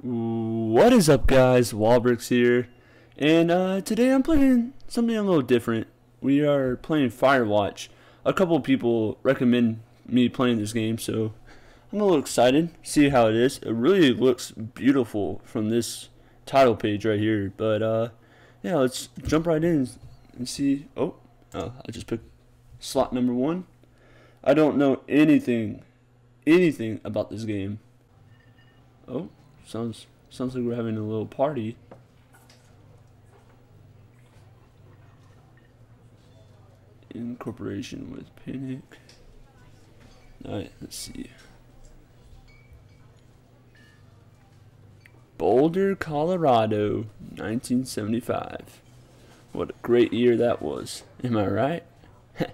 What is up guys, Walbricks here, and uh, today I'm playing something a little different. We are playing Firewatch. A couple people recommend me playing this game, so I'm a little excited, see how it is. It really looks beautiful from this title page right here, but uh, yeah, let's jump right in and see. Oh, oh, I just picked slot number one. I don't know anything, anything about this game. Oh, Sounds sounds like we're having a little party. In cooperation with Panic. Alright, let's see. Boulder, Colorado, 1975. What a great year that was. Am I right?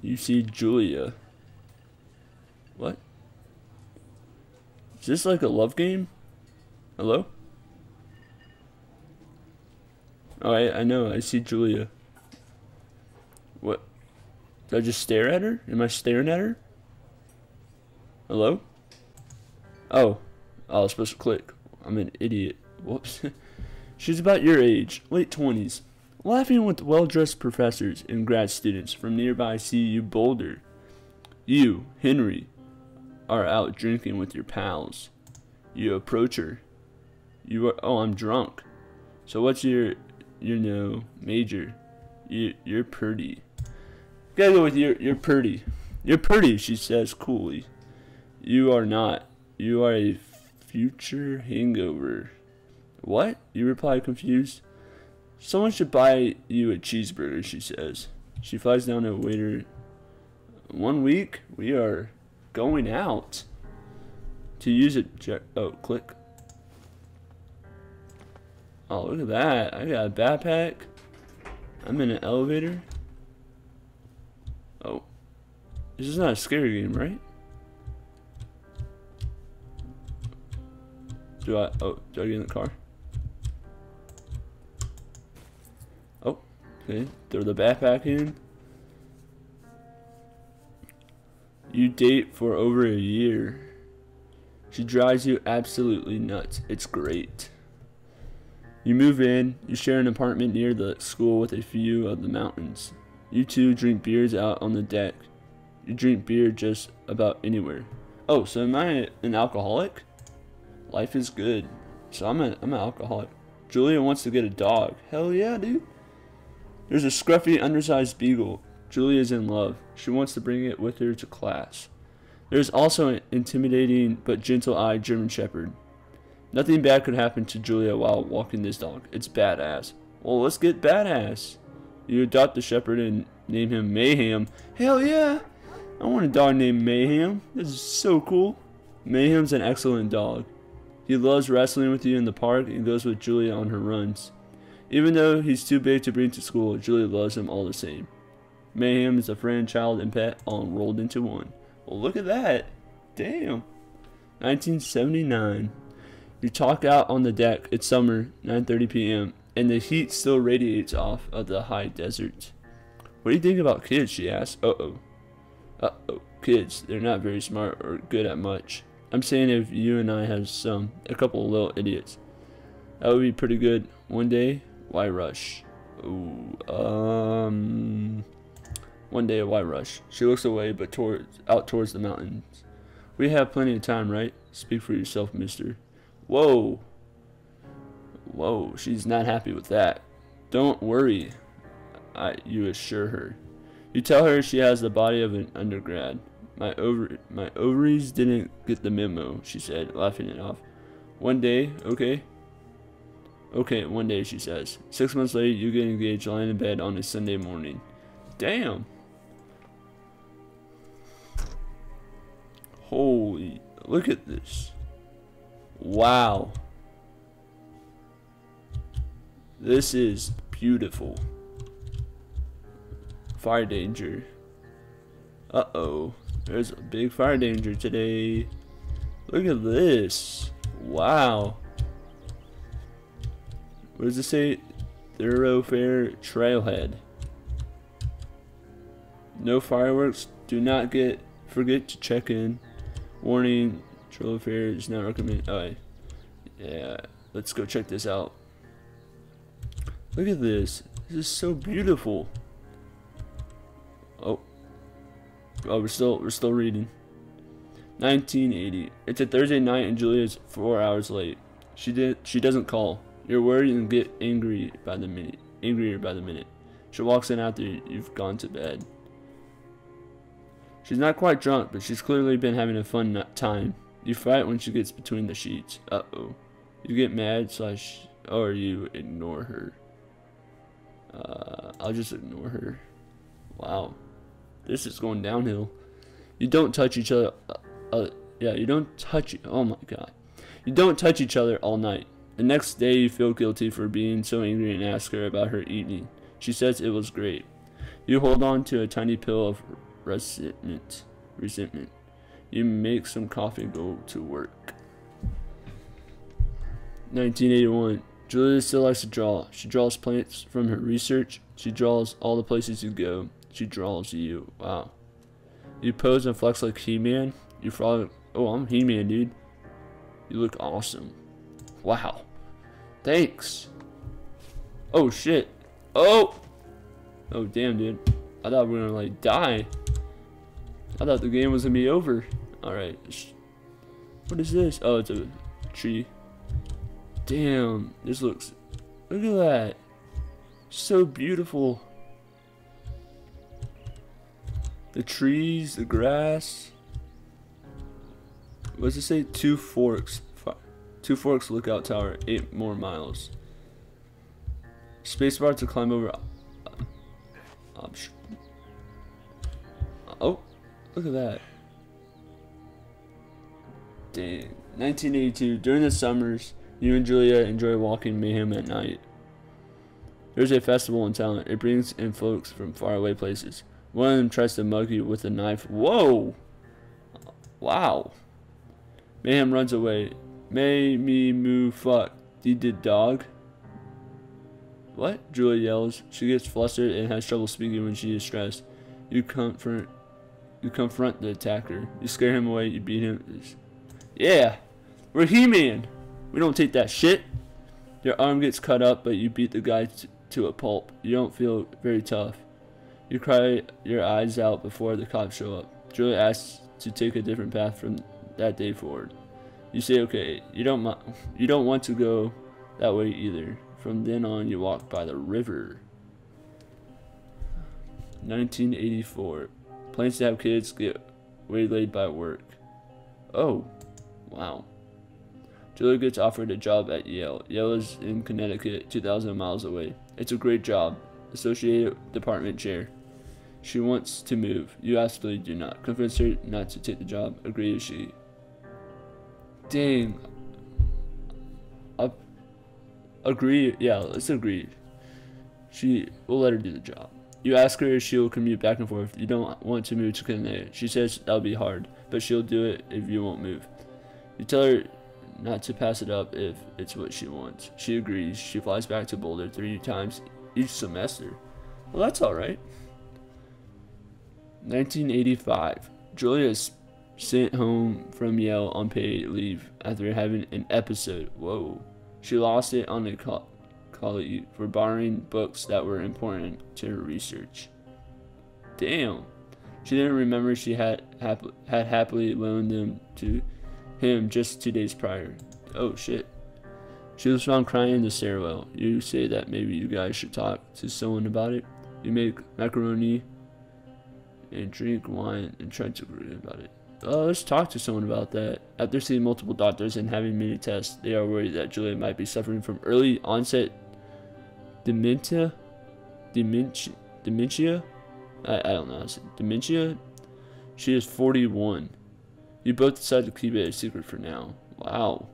you see Julia. What? Is this like a love game? Hello? Oh, I, I know. I see Julia. What? Did I just stare at her? Am I staring at her? Hello? Oh. oh I was supposed to click. I'm an idiot. Whoops. She's about your age, late 20s, laughing with well-dressed professors and grad students from nearby CU Boulder. You, Henry, are out drinking with your pals. You approach her. You are, oh, I'm drunk. So what's your, you know, major? You, you're pretty. Gotta go with your, you're pretty. You're pretty, she says coolly. You are not. You are a future hangover. What? You reply confused. Someone should buy you a cheeseburger, she says. She flies down to a waiter. One week? We are going out. To use it, oh, click. Oh, look at that. I got a backpack. I'm in an elevator. Oh. This is not a scary game, right? Do I, oh, do I get in the car? Oh, okay. Throw the backpack in. You date for over a year. She drives you absolutely nuts. It's great. You move in, you share an apartment near the school with a view of the mountains. You two drink beers out on the deck. You drink beer just about anywhere. Oh, so am I an alcoholic? Life is good. So I'm, a, I'm an alcoholic. Julia wants to get a dog. Hell yeah, dude. There's a scruffy, undersized beagle. Julia is in love. She wants to bring it with her to class. There's also an intimidating but gentle-eyed German Shepherd. Nothing bad could happen to Julia while walking this dog. It's badass. Well, let's get badass. You adopt the shepherd and name him Mayhem. Hell yeah! I want a dog named Mayhem. This is so cool. Mayhem's an excellent dog. He loves wrestling with you in the park and goes with Julia on her runs. Even though he's too big to bring to school, Julia loves him all the same. Mayhem is a friend, child, and pet all rolled into one. Well, look at that. Damn. 1979. You talk out on the deck. It's summer, 9.30 p.m., and the heat still radiates off of the high desert. What do you think about kids, she asks. Uh-oh. Uh-oh. Kids, they're not very smart or good at much. I'm saying if you and I have some, a couple of little idiots. That would be pretty good. One day, why rush? Ooh, um... One day, why rush? She looks away, but towards, out towards the mountains. We have plenty of time, right? Speak for yourself, mister. Whoa. Whoa, she's not happy with that. Don't worry, I, you assure her. You tell her she has the body of an undergrad. My over my ovaries didn't get the memo, she said, laughing it off. One day, okay? Okay, one day, she says. Six months later, you get engaged lying in bed on a Sunday morning. Damn. Holy, look at this. Wow. This is beautiful. Fire danger. Uh-oh. There's a big fire danger today. Look at this. Wow. What does it say? Thoroughfare Trailhead. No fireworks. Do not get forget to check in. Warning, Thoroughfare is not recommended. Oh, yeah. Let's go check this out. Look at this. This is so beautiful. Oh. Oh, we're still we're still reading. 1980. It's a Thursday night and Julia's four hours late. She did. She doesn't call. You're worried and get angry by the minute. Angrier by the minute. She walks in after you've gone to bed. She's not quite drunk, but she's clearly been having a fun time. You fight when she gets between the sheets. Uh oh. You get mad slash or you ignore her. Uh, I'll just ignore her. Wow, this is going downhill. You don't touch each other. Uh, uh, yeah, you don't touch. Oh my god, you don't touch each other all night. The next day, you feel guilty for being so angry and ask her about her evening. She says it was great. You hold on to a tiny pill of resentment. Resentment. You make some coffee go to work. 1981. Julia still likes to draw. She draws plants from her research. She draws all the places you go. She draws you. Wow. You pose and flex like He-Man. You frog. Oh, I'm He-Man, dude. You look awesome. Wow. Thanks. Oh, shit. Oh! Oh, damn, dude. I thought we were gonna, like, die. I thought the game was gonna be over. Alright. What is this? Oh, it's a tree. Damn, this looks, look at that. So beautiful. The trees, the grass. What does it say? Two Forks. Two Forks Lookout Tower, eight more miles. Spacebar to climb over. Uh, oh, look at that. Dang. 1982. During the summers, you and Julia enjoy walking Mayhem at night. There's a festival in town. It brings in folks from faraway places. One of them tries to mug you with a knife. Whoa! Wow. Mayhem runs away. May me moo fuck. Did the dog? What? Julia yells. She gets flustered and has trouble speaking when she is stressed. You confront you confront the attacker. You scare him away, you beat him. Yeah! We're He-Man! We don't take that shit. Your arm gets cut up, but you beat the guy to a pulp. You don't feel very tough. You cry your eyes out before the cops show up. Julia asks to take a different path from that day forward. You say okay. You don't you don't want to go that way either. From then on, you walk by the river. 1984. Plans to have kids get waylaid by work. Oh, wow. Julia gets offered a job at Yale. Yale is in Connecticut, 2,000 miles away. It's a great job. Associate department chair. She wants to move. You absolutely do not. Convince her not to take the job. Agree she. Dang. Agree. Yeah, let's agree. She will let her do the job. You ask her if she'll commute back and forth. You don't want to move to Connecticut. She says that'll be hard, but she'll do it if you won't move. You tell her not to pass it up if it's what she wants. She agrees. She flies back to Boulder three times each semester. Well, that's alright. 1985. Julia is sent home from Yale on paid leave after having an episode. Whoa. She lost it on the call, for borrowing books that were important to her research. Damn. She didn't remember she had, hap had happily loaned them to him just two days prior. Oh shit. She was found crying in the stairwell. You say that maybe you guys should talk to someone about it. You make macaroni and drink wine and try to agree about it. Uh, let's talk to someone about that. After seeing multiple doctors and having many tests, they are worried that Julia might be suffering from early onset dementia. Dementia? Dementia? I, I don't know. Dementia? She is 41. You both decide to keep it a secret for now. Wow.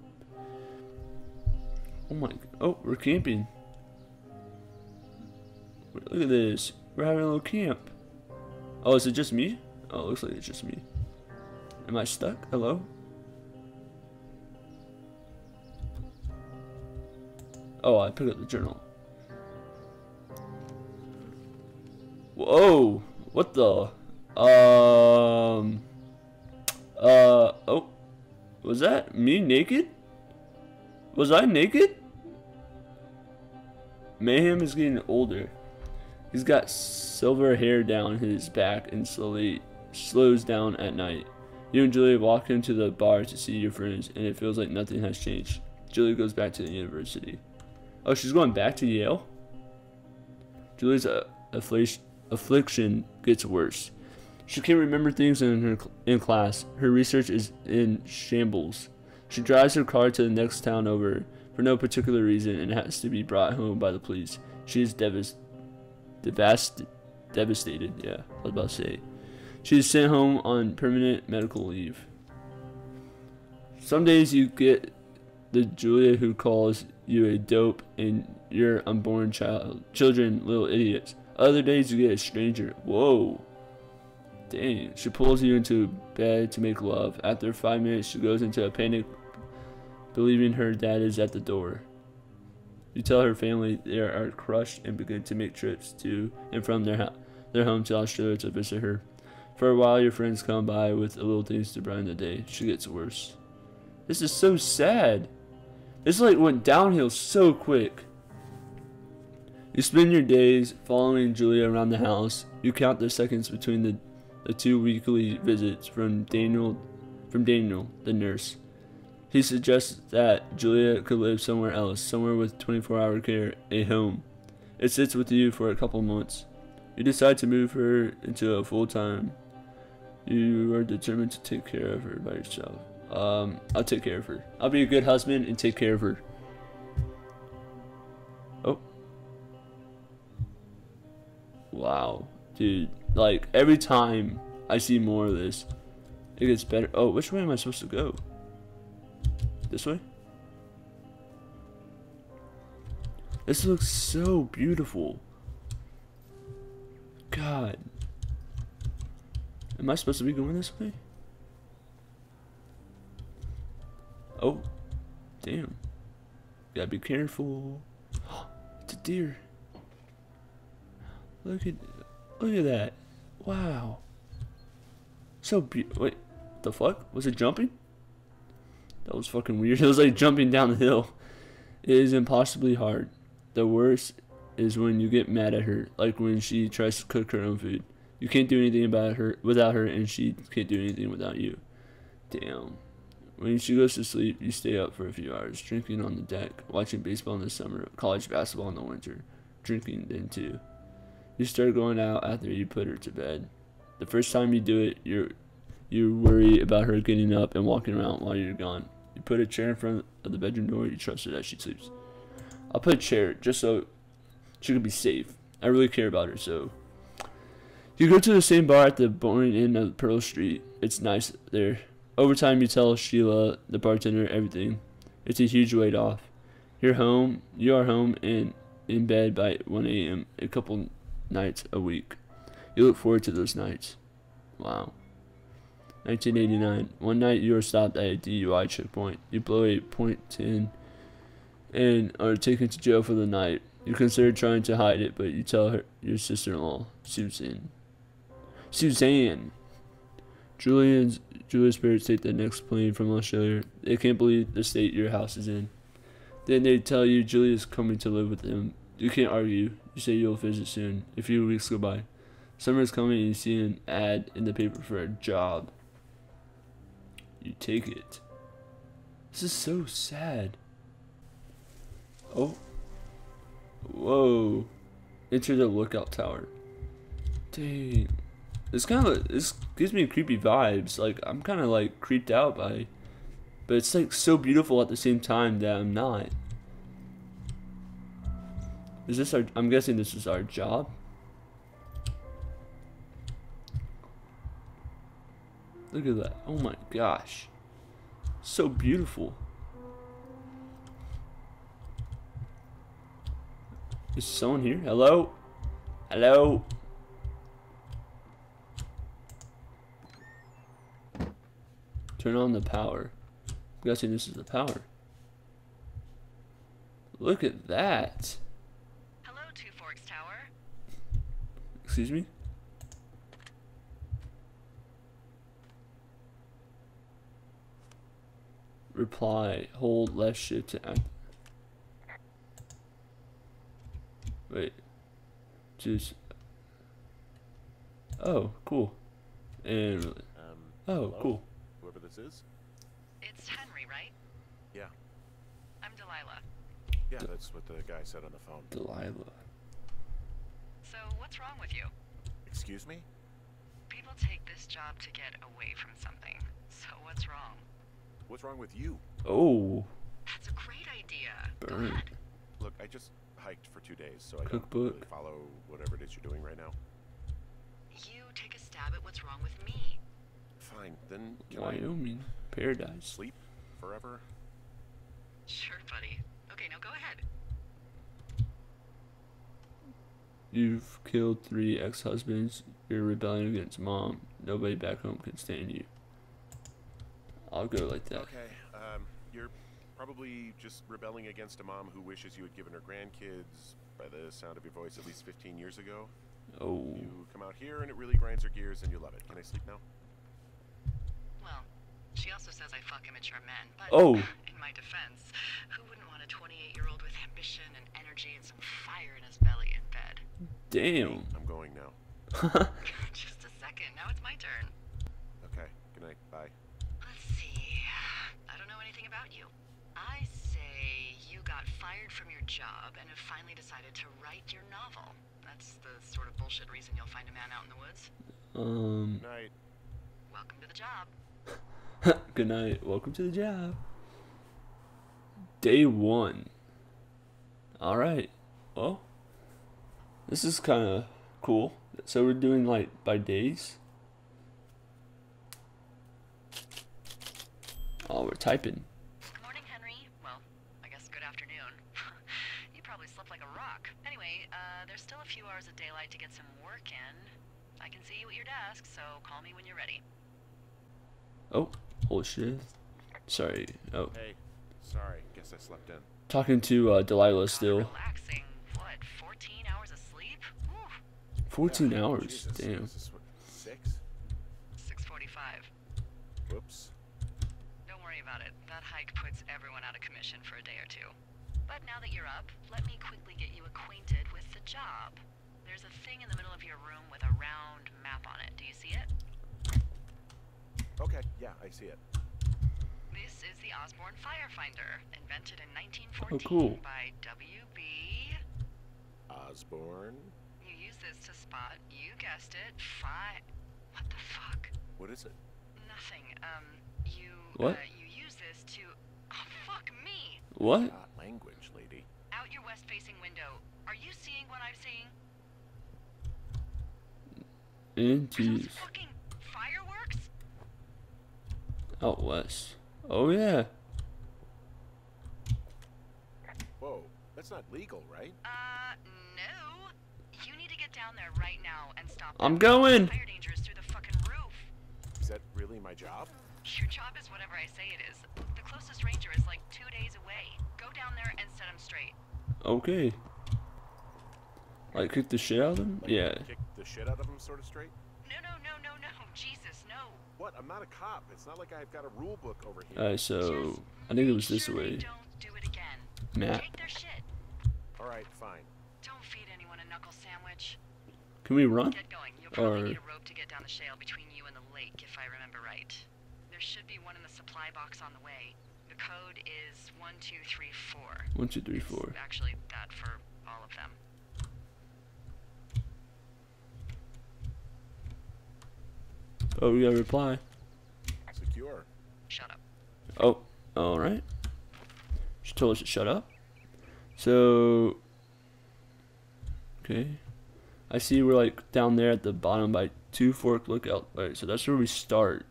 Oh my. Oh, we're camping. Look at this. We're having a little camp. Oh, is it just me? Oh, it looks like it's just me. Am I stuck? Hello? Oh, I picked up the journal. Whoa! What the? Um. Uh. Oh. Was that me naked? Was I naked? Mayhem is getting older. He's got silver hair down his back and slowly slows down at night. You and Julia walk into the bar to see your friends, and it feels like nothing has changed. Julia goes back to the university. Oh, she's going back to Yale? Julia's uh, affliction gets worse. She can't remember things in her in class. Her research is in shambles. She drives her car to the next town over for no particular reason and has to be brought home by the police. She is devas devast devastated. Yeah, I was about to say. She is sent home on permanent medical leave. Some days you get the Julia who calls you a dope and your unborn child children little idiots. Other days you get a stranger. Whoa. Dang. She pulls you into bed to make love. After five minutes, she goes into a panic, believing her dad is at the door. You tell her family they are crushed and begin to make trips to and from their, their home to Australia to visit her. For a while, your friends come by with a little things to brighten the day. She gets worse. This is so sad. This like went downhill so quick. You spend your days following Julia around the house. You count the seconds between the, the two weekly visits from Daniel from Daniel, the nurse. He suggests that Julia could live somewhere else, somewhere with 24-hour care, a home. It sits with you for a couple months. You decide to move her into a full-time. You are determined to take care of her by yourself. Um, I'll take care of her. I'll be a good husband and take care of her. Oh. Wow. Dude, like, every time I see more of this, it gets better. Oh, which way am I supposed to go? This way? This looks so beautiful. God. Am I supposed to be going this way? Oh, damn. Gotta be careful. it's a deer. Look at, look at that. Wow. So beautiful. Wait, the fuck? Was it jumping? That was fucking weird. It was like jumping down the hill. It is impossibly hard. The worst is when you get mad at her, like when she tries to cook her own food. You can't do anything about her without her, and she can't do anything without you. Damn. When she goes to sleep, you stay up for a few hours, drinking on the deck, watching baseball in the summer, college basketball in the winter, drinking then too. You start going out after you put her to bed. The first time you do it, you're you worry about her getting up and walking around while you're gone. You put a chair in front of the bedroom door. You trust her that she sleeps. I'll put a chair just so she can be safe. I really care about her, so. You go to the same bar at the Boring Inn of Pearl Street. It's nice there. Over time, you tell Sheila, the bartender, everything. It's a huge weight off. You're home. You are home and in bed by 1 a.m. a couple nights a week. You look forward to those nights. Wow. 1989. One night you are stopped at a DUI checkpoint. You blow a .10 and are taken to jail for the night. You consider trying to hide it, but you tell her your sister-in-law, Suzanne. Suzanne. Julian's Julia's parents take the next plane from Australia. They can't believe the state your house is in. Then they tell you Julia's coming to live with them. You can't argue. You say you'll visit soon. A few weeks go by. Summer is coming and you see an ad in the paper for a job. You take it. This is so sad. Oh. Whoa. Enter the lookout tower. Dang. This kind of this gives me creepy vibes. Like I'm kind of like creeped out by, but it's like so beautiful at the same time that I'm not. Is this our? I'm guessing this is our job. Look at that. Oh my gosh. So beautiful. Is someone here? Hello? Hello? Turn on the power. I'm guessing this is the power. Look at that. Hello, Two Forks Tower. Excuse me? reply. Hold left shift to act. Wait. Just. Oh, cool. And Um, oh, hello? cool. Whoever this is? It's Henry, right? Yeah. I'm Delilah. Yeah, that's what the guy said on the phone. Delilah. So, what's wrong with you? Excuse me? People take this job to get away from something. So, what's wrong? What's wrong with you? Oh, That's a great idea. Go burn. ahead. Look, I just hiked for two days, so I don't really follow whatever it is you're doing right now. You take a stab at what's wrong with me. Fine, then can I Wyoming paradise. sleep forever? Sure, buddy. Okay, now go ahead. You've killed three ex-husbands. You're rebelling against mom. Nobody back home can stand you. I'll go like that. Okay, um, you're probably just rebelling against a mom who wishes you had given her grandkids, by the sound of your voice, at least 15 years ago. Oh, You come out here and it really grinds her gears and you love it. Can I sleep now? Well, she also says I fuck immature men, but Oh. in my defense, who wouldn't want a 28-year-old with ambition and energy and some fire in his belly in bed? damn. I'm going now. Just a second. Now it's my turn. Okay, good night. Bye. Let's see. I don't know anything about you. I say you got fired from your job and have finally decided to write your novel. That's the sort of bullshit reason you'll find a man out in the woods. um, Night. Welcome to the job. good night. Welcome to the job. Day one. All right. Well, this is kind of cool. So we're doing like by days. Oh, we're typing. Good morning, Henry. Well, I guess good afternoon. you probably slept like a rock. Anyway, uh, there's still a few hours of daylight to get some work in. I can see you at your desk, so call me when you're ready. Oh, hold shit. Sorry. Oh, Hey, sorry. Guess I slept in. talking to uh, Delilah still. Relaxing. What? 14 hours of sleep? Whew. 14 Yeah, hours. Jesus, Damn. This is what, six? 6:45. Whoops. Don't worry about it. That hike puts everyone out of commission for a day or two. But now that you're up, let me quickly get you acquainted with the job. There's a thing in the middle of your room with a round map on it. Do you see it? Okay, yeah, I see it. This is the Osborne Firefinder, invented in 1914 Oh, cool. by W.B. Osborne? You use this to spot, you guessed it, fi... What the fuck? What is it? Nothing. Um, you... What? Uh, you use this to... Oh, fuck me! What? Got language, lady. Out your west-facing window. Are you seeing what I'm seeing? And Are jeez. Fucking fireworks? Out west. Oh yeah. Whoa, that's not legal, right? Uh, no. You need to get down there right now and stop I'm them. going. Fire danger is through the fucking roof. Is that really my job? Your job is whatever I say it is. The closest ranger is like two days away. Go down there and set him straight. Okay. Like kick the shit out of them? Like, Yeah. Kick the shit out of him, sort of straight? No, no, no, no, no. Jesus, no. What? I'm not a cop. It's not like I've got a rule book over here. Alright, so Just I think it was this sure way. Don't do it again. Map. Take their shit. All right, fine. Don't feed anyone a knuckle sandwich. Can we run? Get going. You'll probably Or- need a rope to get down the shale between you and the lake, if I remember right. There should be one in the supply box on the way. The code is one two three four. One, two, three, four. It's actually that for all of them. Oh, we got a reply. Secure. Shut up. Oh, alright. She told us to shut up. So. Okay. I see we're like down there at the bottom by two fork lookout. Alright, so that's where we start.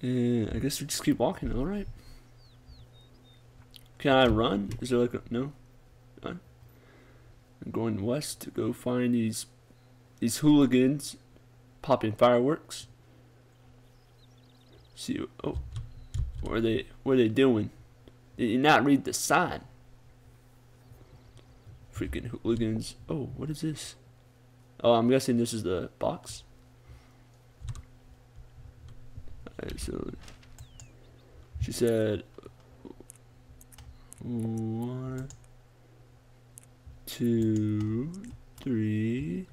And I guess we just keep walking, alright. Can I run? Is there like a. No? Run? I'm going west to go find these. These hooligans popping fireworks. See. Oh. What are they? What are they doing? Did you not read the sign? Freaking hooligans! Oh, what is this? Oh, I'm guessing this is the box. Alright, so She said one, two, three,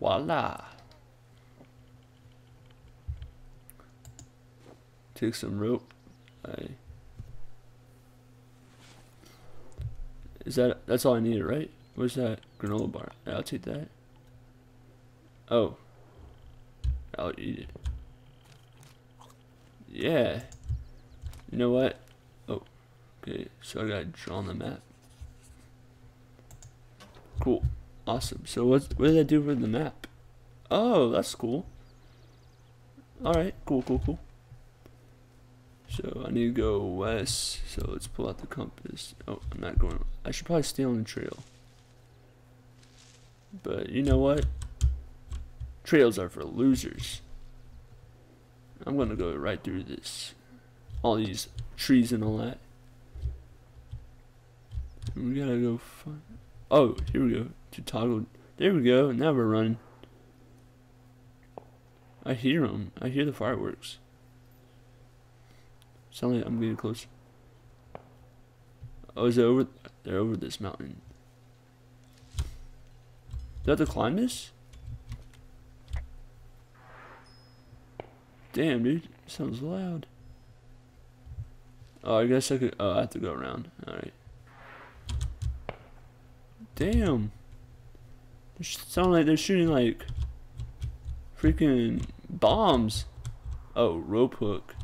Voila. Take some rope. I. Is that that's all I needed, right? Where's that granola bar? I'll take that. Oh. I'll eat it. Yeah. You know what? Oh. Okay, so I gotta draw on the map. Cool. Awesome. So what what did I do with the map? Oh, that's cool. Alright, cool, cool, cool. So I need to go west. So let's pull out the compass. Oh, I'm not going. I should probably stay on the trail. But you know what? Trails are for losers. I'm gonna go right through this. All these trees and all that. We gotta go find. Oh, here we go. To toggle. There we go. Now we're running. I hear them. I hear the fireworks. Like I'm getting close. Oh, is it over? They're over this mountain. Do I have to climb this? Damn, dude. Sounds loud. Oh, I guess I could. Oh, I have to go around. Alright. Damn. Sound like they're shooting like freaking bombs. Oh, rope hook.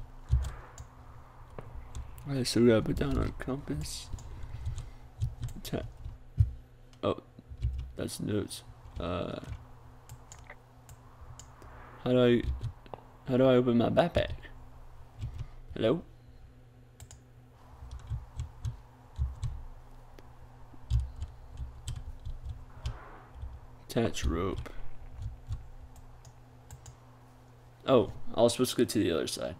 Alright, so we gotta put down our compass. Ta oh, that's notes. Uh, how do I, how do I open my backpack? Hello? Attach rope. Oh, I was supposed to go to the other side.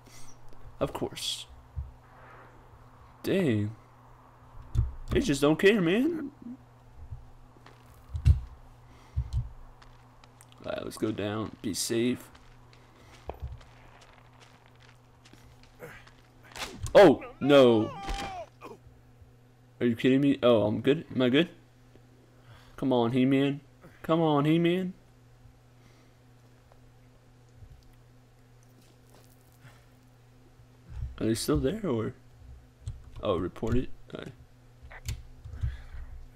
Of course. Dang. They just don't care, man. Alright, let's go down. Be safe. Oh, no. Are you kidding me? Oh, I'm good. Am I good? Come on, He-Man. Come on, He-Man. Are they still there, or? Oh, report it? Alright.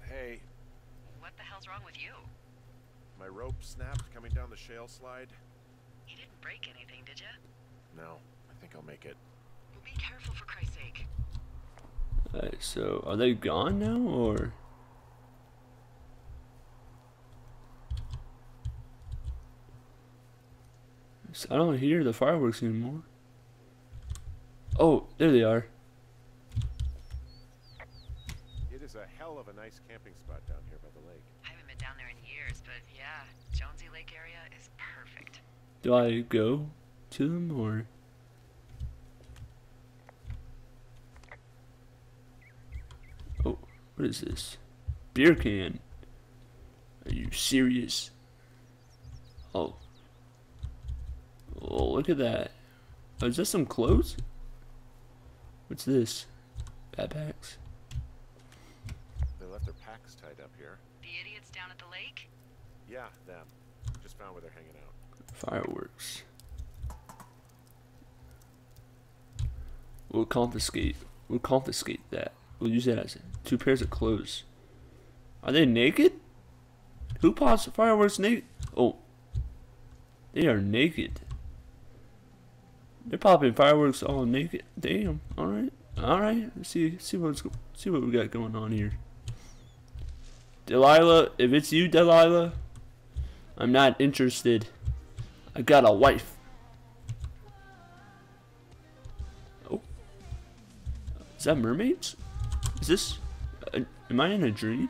Hey, What the hell's wrong with you? my rope snapped coming down the shale slide. You didn't break anything, did you? No, I think I'll make it. Well, be careful for Christ's sake. Alright, so are they gone now, or? So I don't hear the fireworks anymore. Oh, there they are. It is a hell of a nice camping spot down here by the lake. I haven't been down there in years, but yeah, Jonesy Lake area is perfect. Do I go to them, or? Oh, what is this? Beer can. Are you serious? Oh. Oh, look at that. Oh, is that some clothes? What's this? Backpacks? They left their packs tied up here. The idiots down at the lake? Yeah, them. Just found where they're hanging out. Fireworks. We'll confiscate. We'll confiscate that. We'll use that as two pairs of clothes. Are they naked? Who pops fireworks naked? Oh. They are naked. They're popping fireworks all naked. Damn. All right. All right. Let's see see what's see what we got going on here. Delilah, if it's you, Delilah, I'm not interested. I got a wife. Oh. Is that mermaids? Is this. Uh, am I in a dream?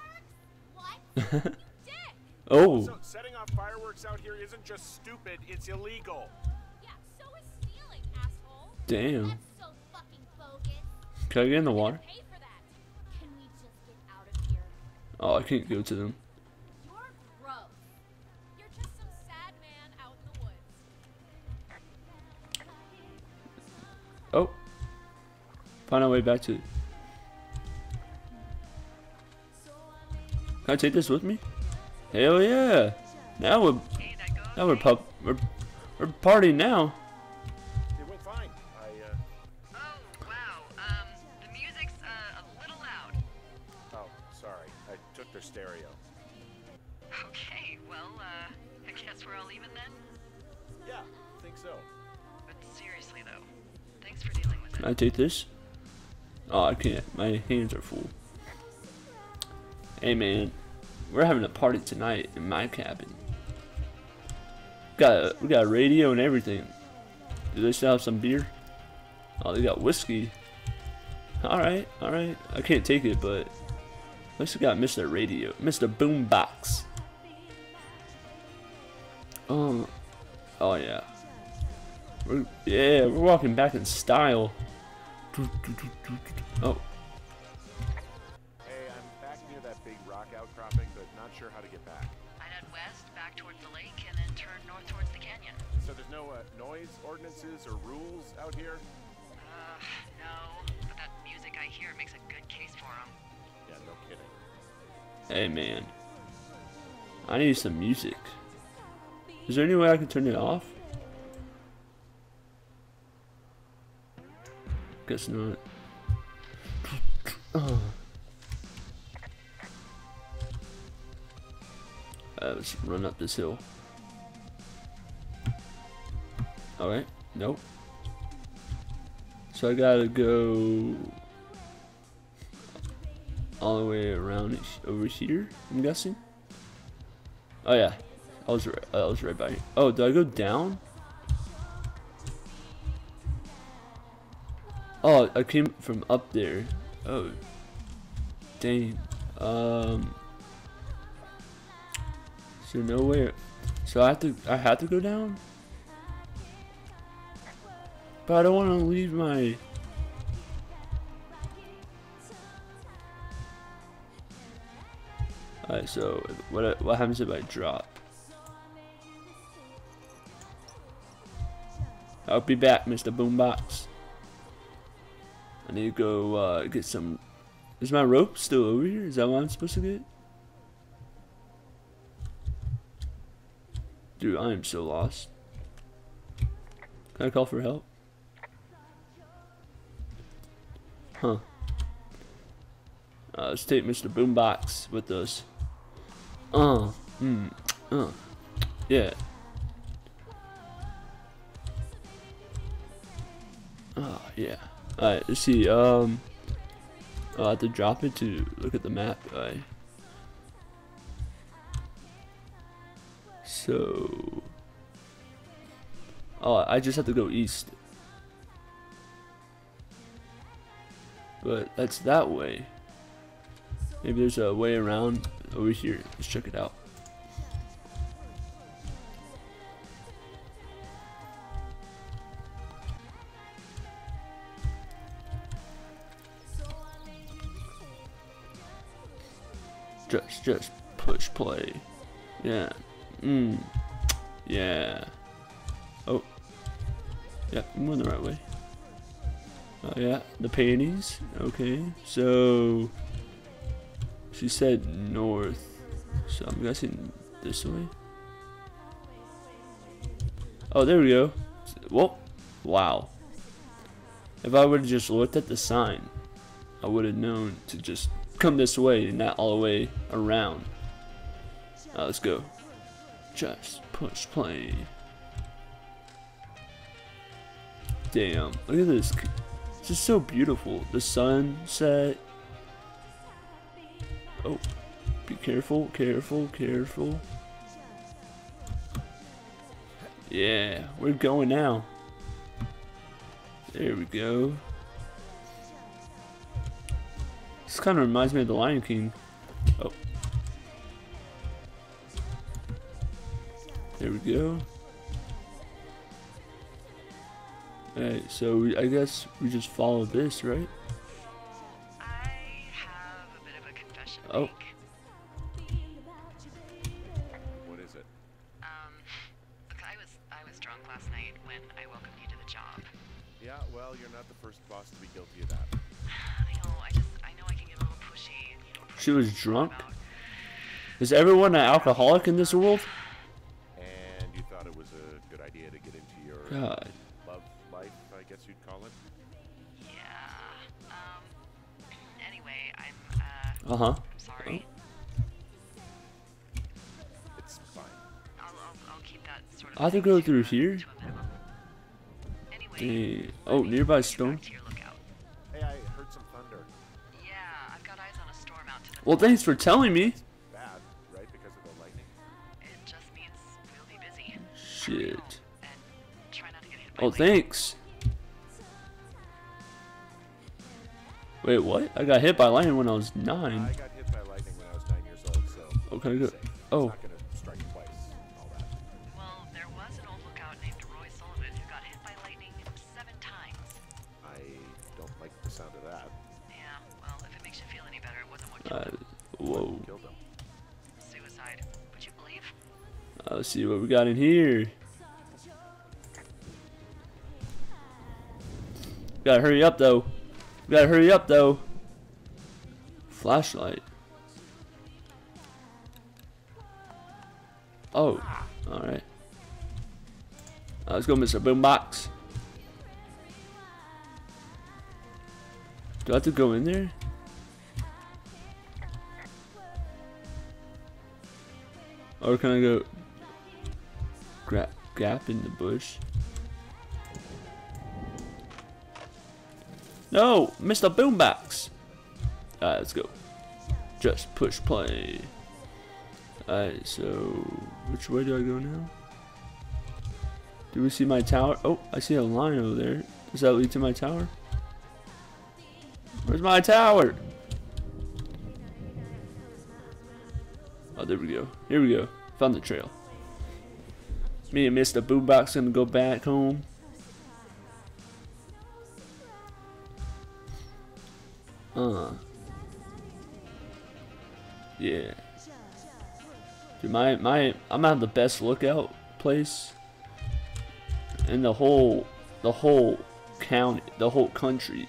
What? Oh. So setting off fireworks out here isn't just stupid, it's illegal. Yeah, so is stealing, asshole. Damn. That's so fucking bogus. Can I get in the water? Pay for that. Can we just get out of here? Oh, I can't go to them. You're gross. You're just some sad man out in the woods. Oh. Find our way back to. Can I take this with me? Hell yeah! Now we're Hey, that go now we're okay? pub we're, we're partying now. It went fine. I, uh, Oh, wow. Um, the music's uh, a little loud. oh, sorry. I took their stereo. Okay, well, uh, I guess we're all even then? Yeah, I think so. But seriously, though, thanks for dealing with Can. I take this? Oh, I can't. My hands are full. Hey man, we're having a party tonight in my cabin. Got a, we got a radio and everything. Do they still have some beer? Oh, they got whiskey. All right, all right. I can't take it, but at least we got Mr. Radio, Mr. Boombox. Um, oh yeah. We're, yeah, we're walking back in style. Oh, noise ordinances or rules out here? Uh, no, but that music I hear makes a good case for them. Yeah, no kidding. hey man. I need some music. Is there any way I can turn it off? Guess not. Uh, let's run up this hill. Alright, nope. So I gotta go all the way around over here, I'm guessing. Oh yeah, I was right, I was right by. Oh, do I go down? Oh, I came from up there. Oh, dang. Um, so no way. So I have to. I have to go down. But I don't want to leave my. Alright, so what what happens if I drop? I'll be back, Mr. Boombox. I need to go uh, get some. Is my rope still over here? Is that what I'm supposed to get? Dude, I am so lost. Can I call for help? Huh. Uh, let's take Mr. Boombox with us. Uh, hmm, uh, yeah. Oh, yeah. Alright, let's see, um, I'll have to drop it to look at the map, alright. So, oh, I just have to go east. But that's that way. Maybe there's a way around over here. Let's check it out. Just, just push play. Yeah. Mm. Yeah. Oh. Yep, I'm going the right way. Oh yeah, the panties. Okay, so she said north, so I'm guessing this way. Oh, there we go. Well, wow. If I would have just looked at the sign, I would have known to just come this way and not all the way around. Uh, let's go. Just push play. Damn, look at this. This is so beautiful. The sunset, Oh, be careful, careful, careful. Yeah, we're going now. There we go. This kind of reminds me of the Lion King. Oh. There we go. Alright, so we, I guess we just follow this, right? I have a bit of a confession Oh. make. What is it? Um, look, I was I was drunk last night when I welcomed you to the job. Yeah, well, you're not the first boss to be guilty of that. I know, I just I know I can get a little pushy you know. She was drunk? about- Is everyone an alcoholic in this world? And you thought it was a good idea to get into your God. Uh. Uh huh. I'm sorry. It's fine. I'll, I'll I'll keep that sort of. I have to go through here? to a minimum. Anyway. Dang. Oh, nearby get storm. back to your lookout. Hey, I heard some thunder. Yeah, I've got eyes on a storm out to the Well, thanks for telling me. Bad, right? Because of the lightning? It just means we'll be busy. Shit. and try not to get hit by Oh, lightning. thanks. Wait, what? I got hit by lightning when I was I nine. got hit by lightning when I was nine years old, so. Okay, good. safe. Oh. not gonna strike twice. All that. Well, there was an old lookout named Roy Sullivan who got hit by lightning seven times. I don't like the sound of that. Yeah, well, if it makes you feel any better, it wasn't what killed Uh, him. whoa. Killed him. Suicide. Would you believe? Uh, let's see what we got in here. Gotta hurry up though. Gotta hurry up though. Flashlight. Oh, alright. Uh, let's go, Mr. Boombox. Do I have to go in there? Or can I go gra gap in the bush? No, Mr. Boombox. Alright, let's go. Just push play. Alright, so which way do I go now? Do we see my tower? Oh, I see a line over there. Does that lead to my tower? Where's my tower? Oh, there we go. Here we go. Found the trail. Me and Mr. Boombox gonna go back home. Uh. Yeah. Dude, my my I'm at the best lookout place in the whole the whole county, the whole country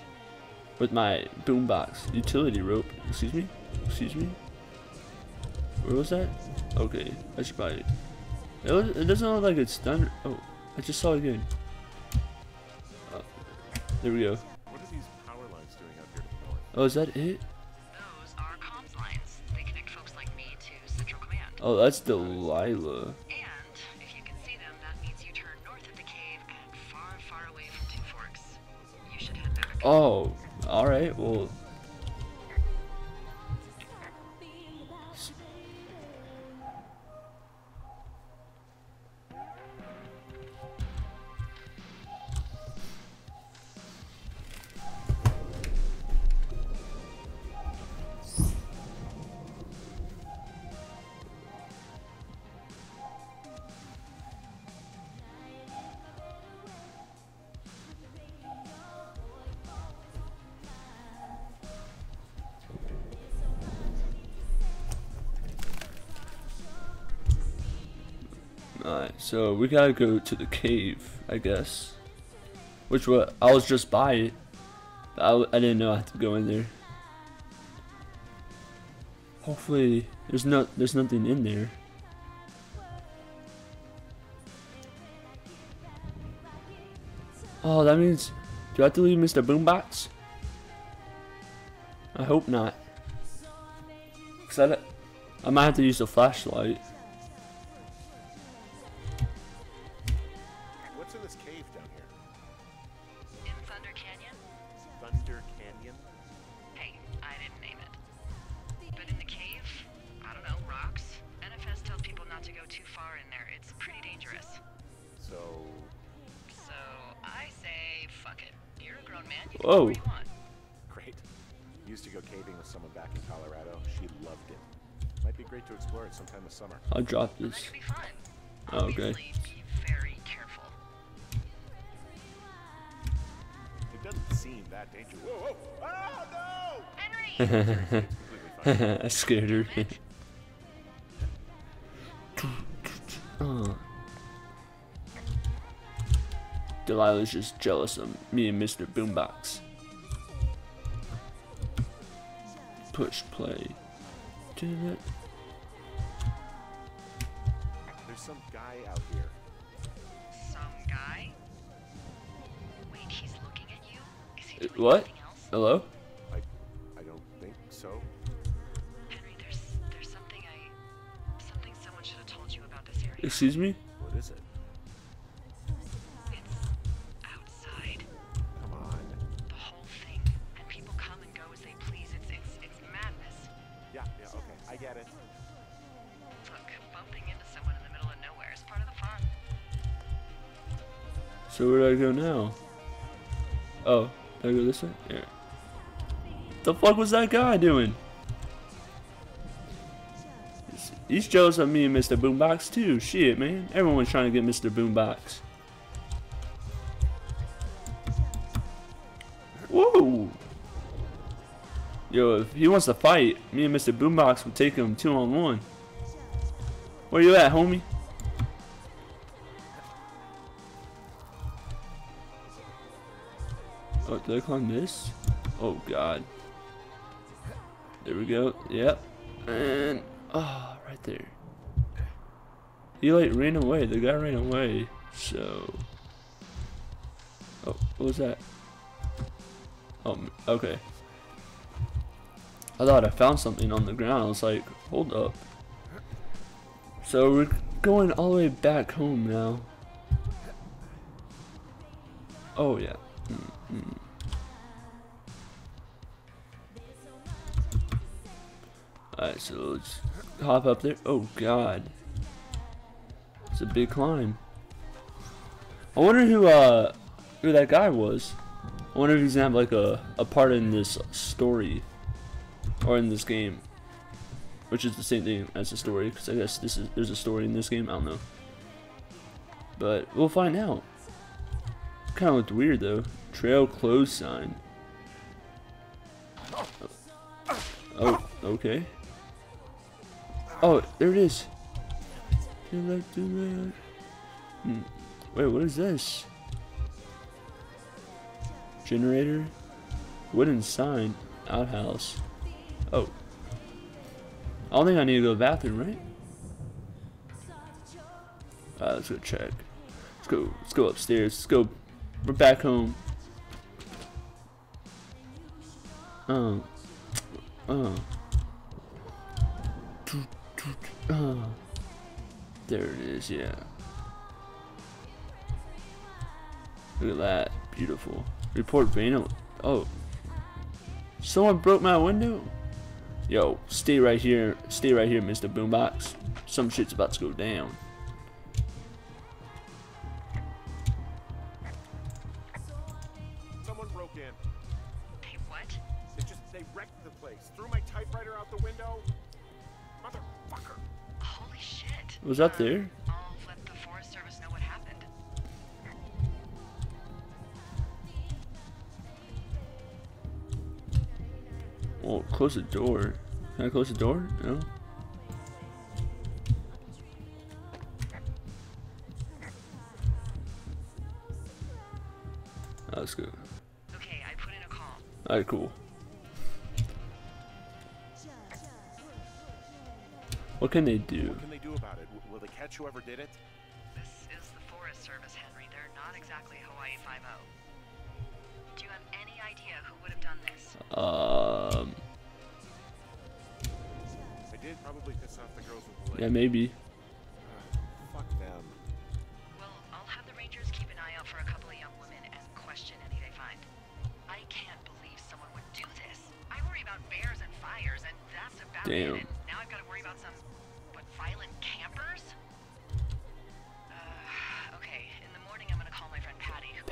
with my boombox utility rope. Excuse me? Excuse me? Where was that? Okay, I should probably. It, was, it doesn't look like it's done. Oh, I just saw it again. Uh, there we go. Oh, is that it? Those are comms lines. They connect folks like me to Central Command. Oh, that's Delilah. And if you can see them, that means you turn north of the cave and far, far away from Two Forks. You should head back. Oh, alright, well. So we gotta go to the cave, I guess. Which what I was just by it. I, I didn't know I had to go in there. Hopefully, there's no there's nothing in there. Oh, that means do I have to leave Mr. Boombox? I hope not. Cause I, I might have to use the flashlight. Cedar Canyon? Hey, I didn't name it. But in the cave, I don't know, rocks? NFS tells people not to go too far in there. It's pretty dangerous. So... So, I say, fuck it. You're a grown man, you can do what you want. Great. Used to go caving with someone back in Colorado. She loved it. Might be great to explore it sometime this summer. I'll drop this. Be fun. Oh, okay. Dangerous. Whoa, whoa! Ah, no! Henry! It's completely fine. I scared her. Delilah's just jealous of me and Mr. Boombox. Push play. Do that. What? Hello? I, I don't think so. Henry, there's there's something I something someone should have told you about this area. Excuse me? What is it? It's outside. Come on. The whole thing. And people come and go as they please. It's it's it's madness. Yeah, yeah, okay. I get it. Look, bumping into someone in the middle of nowhere is part of the fun. So where do I go now? Oh, do I go this way? Yeah. The fuck was that guy doing? He's- He's jealous of me and Mr. Boombox too. Shit, man. Everyone's trying to get Mr. Boombox. Whoa! Yo, if he wants to fight, me and Mr. Boombox will take him two on one. Where you at, homie? I climb this? Oh god. There we go. Yep. And oh, right there. He like ran away. The guy ran away. So. Oh, what was that? Oh, okay. I thought I found something on the ground. I was like, hold up. So we're going all the way back home now. Oh yeah. Mm, mm. Alright, so let's hop up there. Oh god. It's a big climb. I wonder who uh who that guy was. I wonder if he's gonna have like a, a part in this story. Or in this game. Which is the same thing as the story, because I guess this is there's a story in this game, I don't know. But we'll find out. Kinda looked weird though. Trail closed sign. Oh, okay. Oh, there it is. Hmm. Wait, what is this? Generator? Wooden sign. Outhouse. Oh. I don't think I need to go to the bathroom, right? Alright, let's go check. Let's go let's go upstairs. Let's go we're back home. Oh. Oh. Oh. There it is, yeah. Look at that. Beautiful. Report vandal. Oh. Someone broke my window? Yo, stay right here. Stay right here, Mr. Boombox. Some shit's about to go down. Shit. Was that Uh, there? I'll let the Forest Service know what happened. Well, close the door. Can I close the door? No. Oh, That's good. Okay, I put in a call. Alright, cool. What can they do? What can they do about it? W- will they catch whoever did it? This is the Forest Service, Henry. They're not exactly Hawaii 5 Do you have any idea who would have done this? Um, I did probably piss off the girls with the yeah, lake. maybe. Fuck them. Well, I'll have the Rangers keep an eye out for a couple of young women and question any they find. I can't believe someone would do this. I worry about bears and fires, and that's about Damn. it.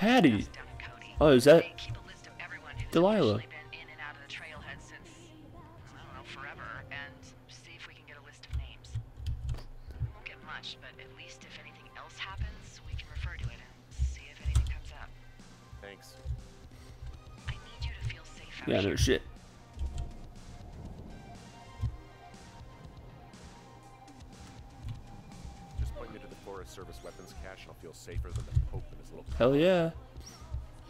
Patty. Just down in Cody. Oh, is that They keep a list of everyone who's Delilah? officially been in and out of the trailhead since I don't know forever, and see if we can get a list of names. We won't get much, but at least if anything else happens, we can refer to it and see if anything comes up. Thanks. I need you to feel safe out Yeah, here. no shit. Just point me to the Forest Service weapons cache, and I'll feel safer than the Pope and his little. Hell yeah.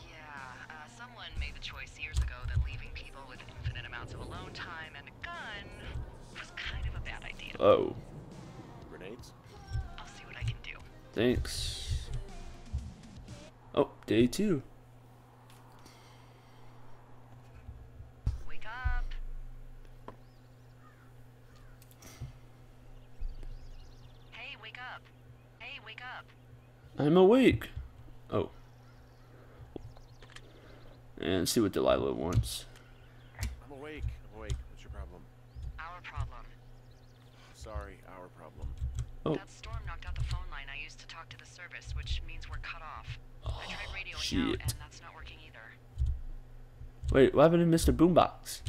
Yeah, uh, someone made the choice years ago that leaving people with infinite amounts of alone time and a gun was kind of a bad idea. Oh, Grenades? I'll see what I can do. thanks. Oh, day two. Wake up. Hey, wake up. Hey, wake up. I'm awake. Oh. And see what Delilah wants. I'm awake. I'm awake. What's your problem? Our problem. Sorry, our problem. Oh. That storm knocked out the phone line I used to talk to the service, which means we're cut off. I tried oh, radioing out, and that's not working either. Wait, what happened to Mr. Boombox?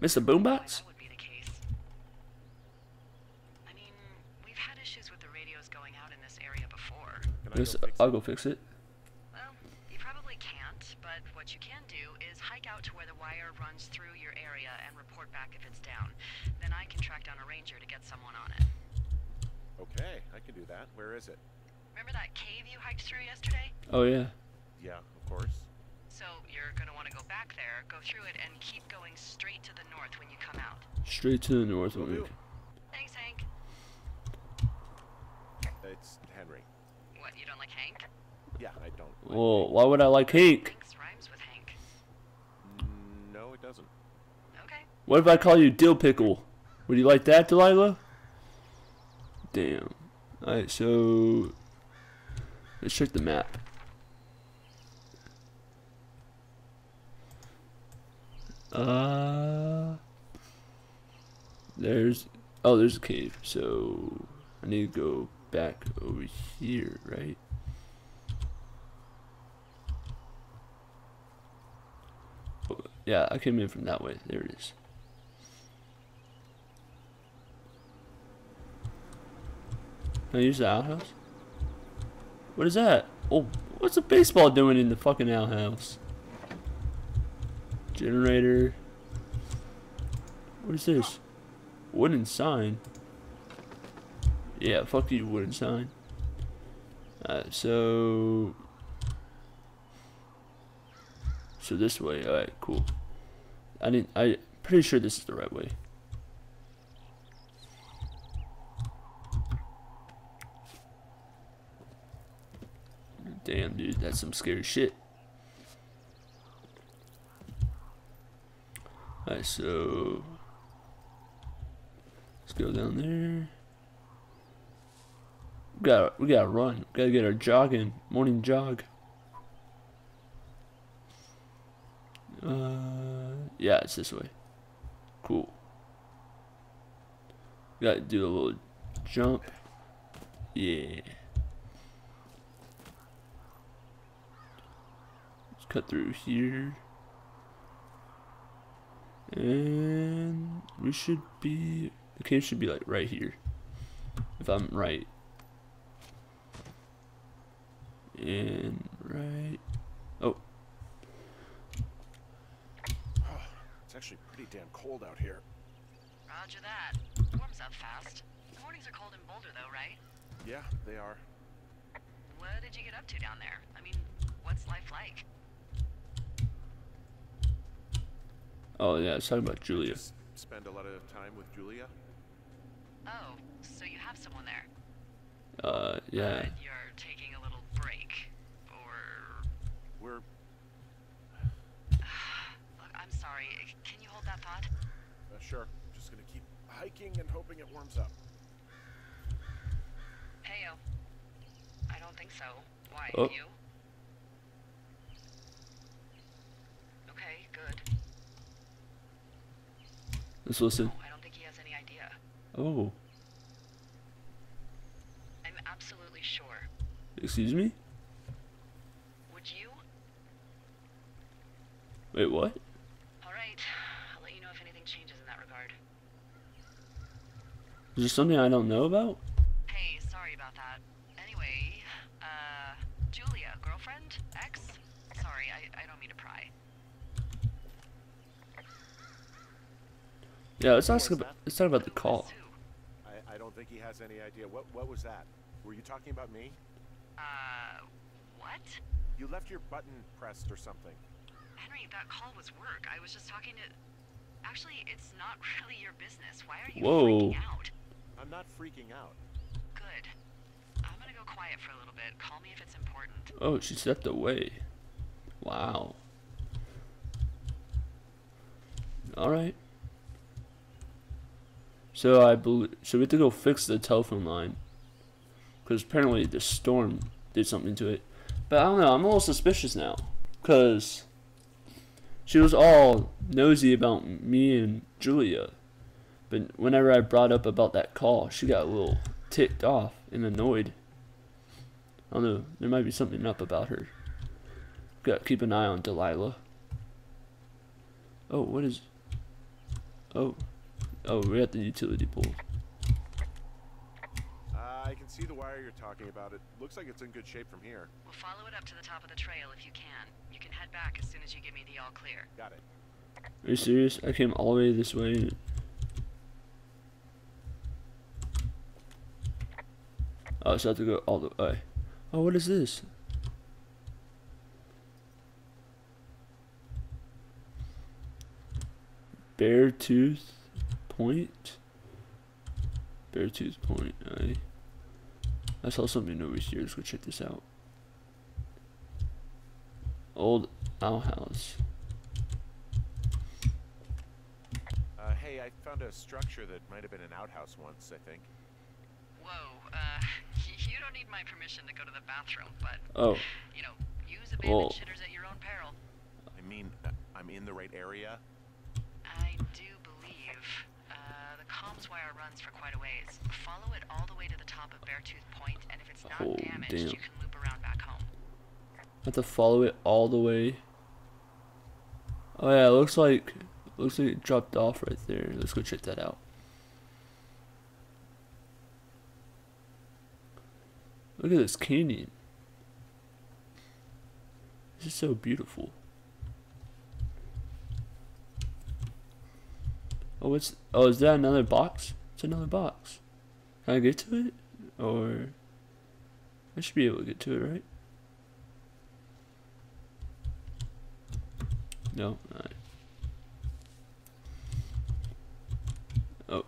Mr. Boy, Boombox? that would be the case. I mean, we've had issues with the radios going out in this area before. Can I Yes, go fix I'll go fix it. Well, you probably can't, but what you can do is hike out to where the wire runs through your area and report back if it's down. Then I can track down a ranger to get someone on it. Okay, I can do that. Where is it? Remember that cave you hiked through yesterday? Oh yeah. Yeah, of course. So you're gonna want to go back there, go through it, and keep going straight to the north when you come out. Straight to the north. Will when we- do. Thanks, Hank. It's Henry. What, you don't like Hank? Yeah, I don't. like Well, why would I like Hank? Rhymes with Hank. Mm, No, it doesn't. Okay. What if I call you Dill Pickle? Would you like that, Delilah? Damn. Alright, so let's check the map. Uh there's oh there's a cave, so I need to go back over here, right? Oh, Yeah, I came in from that way. There it is. Can I use the outhouse? What is that? Oh, what's a baseball doing in the fucking outhouse? Generator. What is this? Wooden sign. Yeah, fuck you, wooden sign. Alright, so. So this way. Alright, cool. I didn't. I pretty sure this is the right way. Damn, dude, that's some scary shit. Alright, so let's go down there. We gotta, we gotta run. We gotta get our jogging, morning jog. Uh, yeah, it's this way. Cool. Gotta do a little jump. Yeah. Let's cut through here. And we should be. The cave should be like right here. If I'm right. And right. Oh, It's actually pretty damn cold out here. Roger that. Warms up fast. The mornings are cold in Boulder, though, right? Yeah, they are. What did you get up to down there? I mean, what's life like? oh yeah, I was talking about Julia. Spend a lot of time with Julia. Oh, so you have someone there. Uh, yeah. But you're taking a little break. Or. We're Sure. Just gonna keep hiking and hoping it warms up. Heyo. I don't think so. Why, oh. you? Okay, good. This was it. I don't think he has any idea. Oh. I'm absolutely sure. Excuse me? Would you? Wait, what? Is there something I don't know about? Hey, sorry about that. Anyway, uh, Julia, girlfriend? Ex? Sorry, I, I don't mean to pry. Yeah, let's ask was about let's talk about the call. I, I don't think he has any idea. What what was that? Were you talking about me? Uh, what? You left your button pressed or something. Henry, that call was work. I was just talking to. Actually, it's not really your business. Why are you Whoa. freaking out? I'm not freaking out. Good. I'm gonna go quiet for a little bit. Call me if it's important. Oh, she stepped away. Wow. All right. So I believe so we have to go fix the telephone line because apparently the storm did something to it. But I don't know. I'm a little suspicious now because she was all nosy about me and Julia. But whenever I brought up about that call, she got a little ticked off and annoyed. I don't know. There might be something up about her. Got keep an eye on Delilah. Oh, what is? Oh, oh, we're at the utility pole. Uh, I can see the wire you're talking about. It looks like it's in good shape from here. We'll follow it up to the top of the trail if you can. You can head back as soon as you give me the all clear. Got it. Are you serious? I came all the way this way. Oh, so I have to go all the way. Oh, what is this? Beartooth Point? Beartooth Point. I, I saw something over here. Let's go check this out. Old owl house. Uh, hey, I found a structure that might have been an outhouse once, I think. Whoa, uh, you don't need my permission to go to the bathroom, but, Oh, you know, use abandoned Whoa. shitters at your own peril. I mean, I'm in the right area. I do believe, uh, the comms wire runs for quite a ways. Follow it all the way to the top of Beartooth Point, and if it's not Oh, damaged, damn. you can loop around back home. I have to follow it all the way. Oh yeah, it looks like looks like it dropped off right there. Let's go check that out. Look at this canyon. This is so beautiful. Oh, what's oh is that another box? It's another box. Can I get to it? Or I should be able to get to it, right? No. Alright. Oh,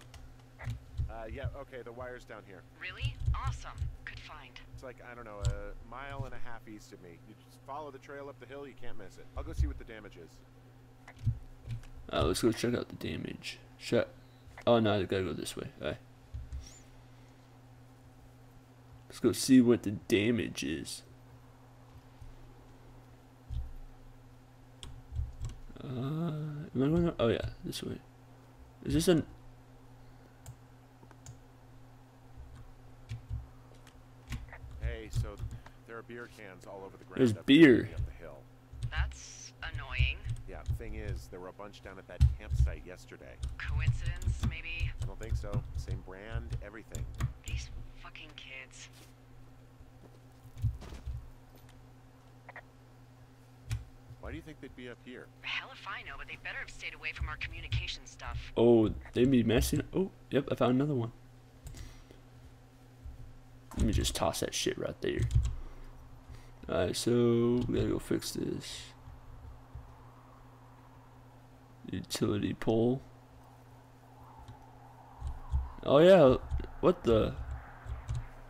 Uh, yeah, okay, the wire's down here. Really? Awesome. It's like, I don't know, a mile and a half east of me. You just follow the trail up the hill, you can't miss it. I'll go see what the damage is. uh, let's go check out the damage. Shut. Oh no, I gotta go this way. Alright. Let's go see what the damage is. Uh, am I going? Oh yeah, this way. Is this an? Hey, so there are beer cans all over the ground. There's beer. Up the hill. That's annoying. Yeah, thing is, there were a bunch down at that campsite yesterday. Coincidence, maybe? I don't think so. Same brand, everything. These fucking kids. Why do you think they'd be up here? Hell if I know, but they better have stayed away from our communication stuff. Oh, they'd be messing. Oh, yep, I found another one. Let me just toss that shit right there. Alright, so we gotta go fix this. Utility pole. Oh yeah, what the?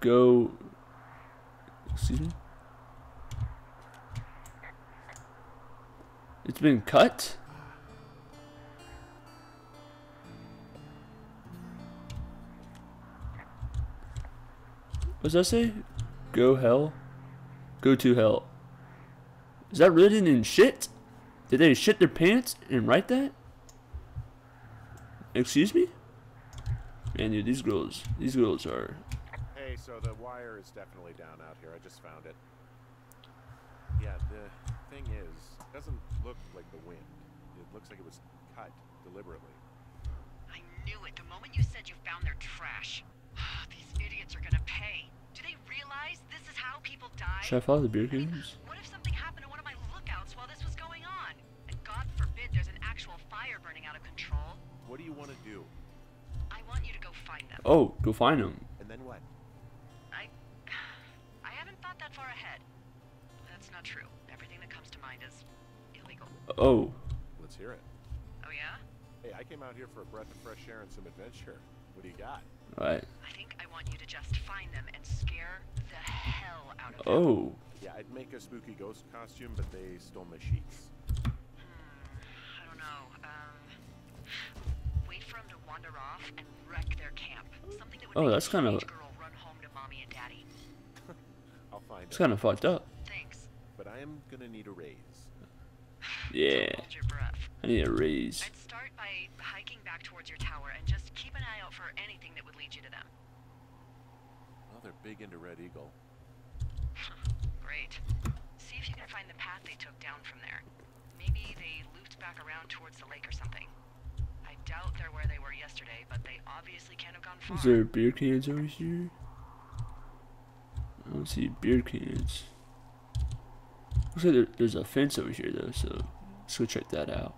Go. Excuse me? It's been cut? What does that say? Go hell? Go to hell. Is that written in shit? Did they shit their pants and write that? Excuse me? Man, dude, these girls, these girls are. Hey, so the wire is definitely down out here. I just found it. Yeah, the thing is, it Doesn't look like the wind. It looks like it was cut deliberately. I knew it the moment you said you found their trash. These idiots are gonna pay. Do they realize this is how people die? Should I follow the beer I mean, cans? what if something happened to one of my lookouts while this was going on? And God forbid there's an actual fire burning out of control. What do you want to do? I want you to go find them. Oh, go find them. And then what? I I haven't thought that far ahead. That's not true. Everything that comes to mind is illegal. Oh, Let's hear it. Oh yeah? Hey, I came out here for a breath of fresh air and some adventure. What do you got? right. You to just find them and scare the hell out of them. Oh, Yeah, I'd make a spooky ghost costume, but they stole my sheets. Hmm, I don't know. Um, wait for them to wander off and wreck their camp. Something that would Oh, make that's kinda- girl run home to mommy and daddy. I'll find it's kind of fucked up. Thanks. But I am gonna need a raise. Yeah, Hold your breath. I need a raise. I'd start by hiking back towards your tower and just keep an eye out for anything that would lead you to them. Well, they're big into Red Eagle. Great. See if you can find the path they took down from there. Maybe they looped back around towards the lake or something. I doubt they're where they were yesterday, but they obviously can't have gone far. Is there beer cans over here? I don't see beer cans. Looks like there, there's a fence over here though, so let's go check that out.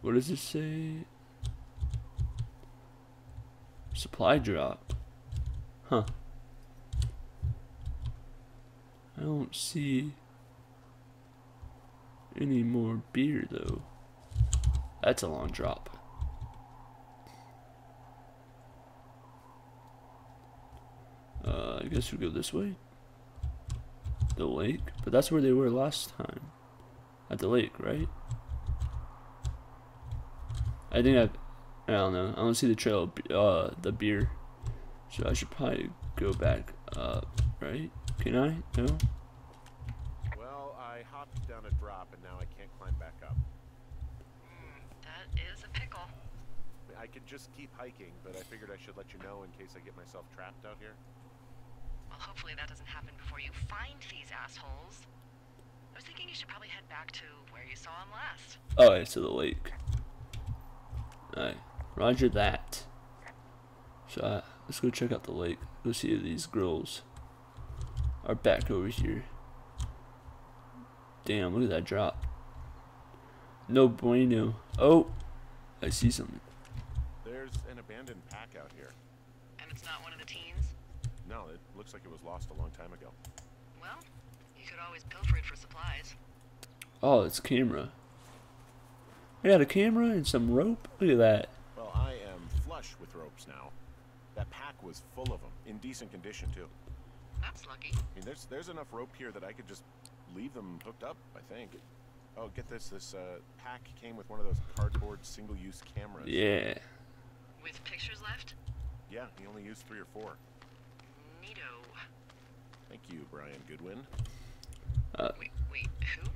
What does it say? Supply drop. Huh. I don't see any more beer though. That's a long drop. Uh, I guess we'll go this way. The lake, but that's where they were last time. At the lake, right? I think I, I don't know. I don't see the trail. of Uh, the beer. So I should probably go back up, right? Can I? No. Well, I hopped down a drop and now I can't climb back up. Hmm, that is a pickle. I could just keep hiking, but I figured I should let you know in case I get myself trapped out here. Well, hopefully that doesn't happen before you find these assholes. I was thinking you should probably head back to where you saw them last. Oh, it's to the lake. Alright, roger that. So uh, let's go check out the lake. Go see if these girls are back over here. Damn, look at that drop. No bueno. Oh, I see something. There's an abandoned pack out here. And it's not one of the teens? No, it looks like it was lost a long time ago. Well, you could always pilfer it for supplies. Oh, it's camera. I got a camera and some rope. Look at that. Well, I am flush with ropes now. That pack was full of them, in decent condition too. That's lucky. I mean, there's there's enough rope here that I could just leave them hooked up. I think. Oh, get this! This uh, pack came with one of those cardboard single-use cameras. Yeah. With pictures left? Yeah, he only used three or four. Neato. Thank you, Brian Goodwin. Uh, Wait, wait, who?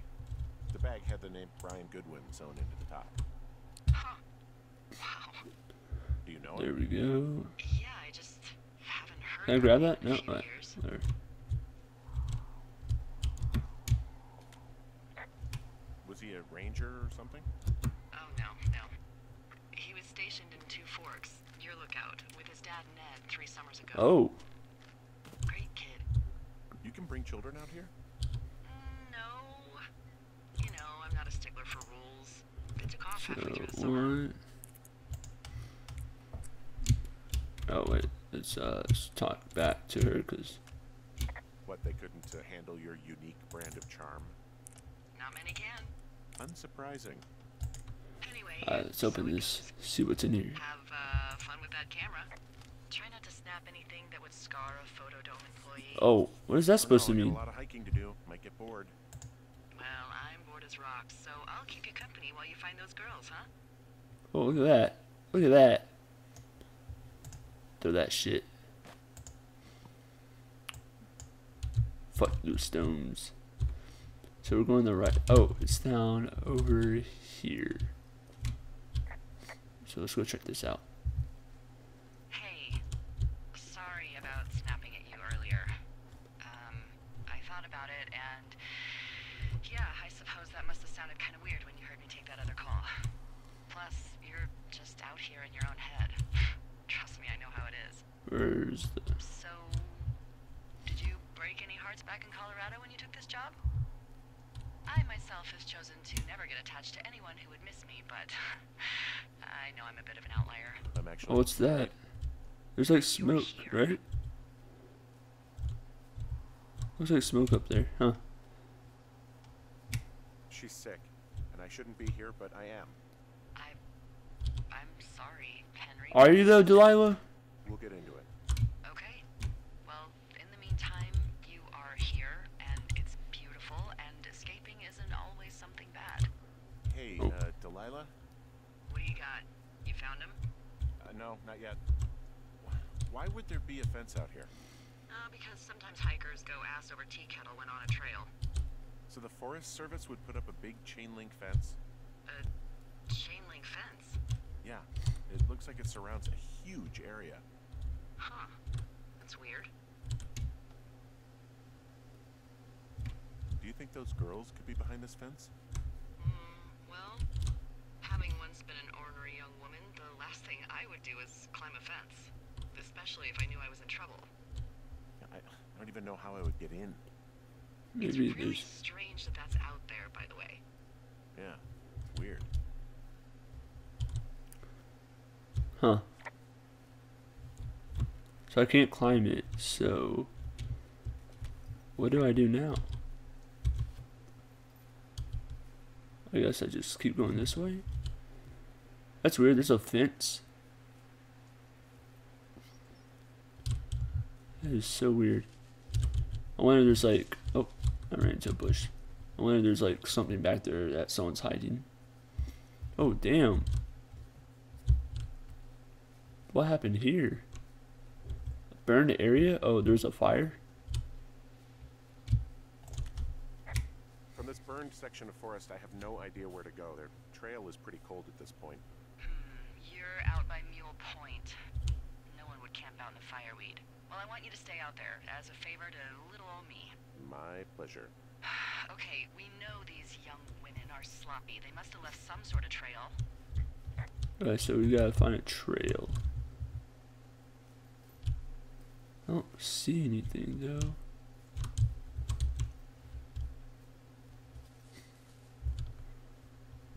The bag had the name Brian Goodwin sewn into the top. Huh. Wow. Do you know there we go. Yeah, I just haven't heard Can I grab that? No. few Alright. There. Was he a ranger or something? Oh, no, no. He was stationed in Two Forks, your lookout, with his dad Ned three summers ago. Oh, Great kid. You can bring children out here? Mm, No. You know, I'm not a stickler for rules. They took off so halfway through the summer. what? Oh wait, let's uh let's talk back to her because What, they couldn't uh, handle your unique brand of charm? Not many can. Unsurprising. Anyway, uh, let's open we can this. See what's in here. Have uh, fun with that camera. Try not to snap anything that would scar a Fotodome employee. Oh, what is that Oh, supposed no, to mean? A lot of hiking to do. Might get bored. Well, I'm bored as rocks, so I'll keep you company while you find those girls, huh? Oh, look at that! Look at that! Throw that shit. Fuck those stones. So we're going the right. Oh, it's down over here. So let's go check this out. Hey, sorry about snapping at you earlier. sounded kind of weird when you heard me take that other call. Plus, you're just out here in your own head. Trust me, I know how it is. Where's the. So, did you break any hearts back in Colorado when you took this job? I myself has chosen to never get attached to anyone who would miss me, but I know I'm a bit of an outlier. I'm actually. Oh, what's that? There's like smoke, right? Looks like smoke up there, huh? She's sick, and I shouldn't be here, but I am. I, I'm sorry, Henry. Are you though, Delilah? We'll get into it. Okay. Well, in the meantime, you are here, and it's beautiful, and escaping isn't always something bad. Hey, Oh. uh, Delilah? What do you got? You found him? Uh, no, not yet. Why would there be a fence out here? Uh, because sometimes hikers go ass over tea kettle when on a trail. So the Forest Service would put up a big chain link fence? A chain link fence. Yeah. It looks like it surrounds a huge area. Huh. That's weird. Do you think those girls could be behind this fence? Hmm, well, having once been an ornery young woman, the last thing I would do is climb a fence. Especially if I knew I was in trouble. I, I don't even know how I would get in. It's really there's. strange that that's out there, by the way. Yeah. It's weird. Huh. So I can't climb it, so. What do I do now? I guess I just keep going this way? That's weird, there's a fence. That is so weird. I wonder if there's like. Oh, I ran into a bush. I wonder if there's like something back there that someone's hiding. Oh, damn. What happened here? Burned area? Oh, there's a fire? From this burned section of forest, I have no idea where to go. Their trail is pretty cold at this point. You're out by Mule Point. No one would camp out in the fireweed. Well, I want you to stay out there as a favor to little old me. My pleasure. okay, we know these young women are sloppy. They must have left some sort of trail. Alright, so we gotta find a trail. I don't see anything though.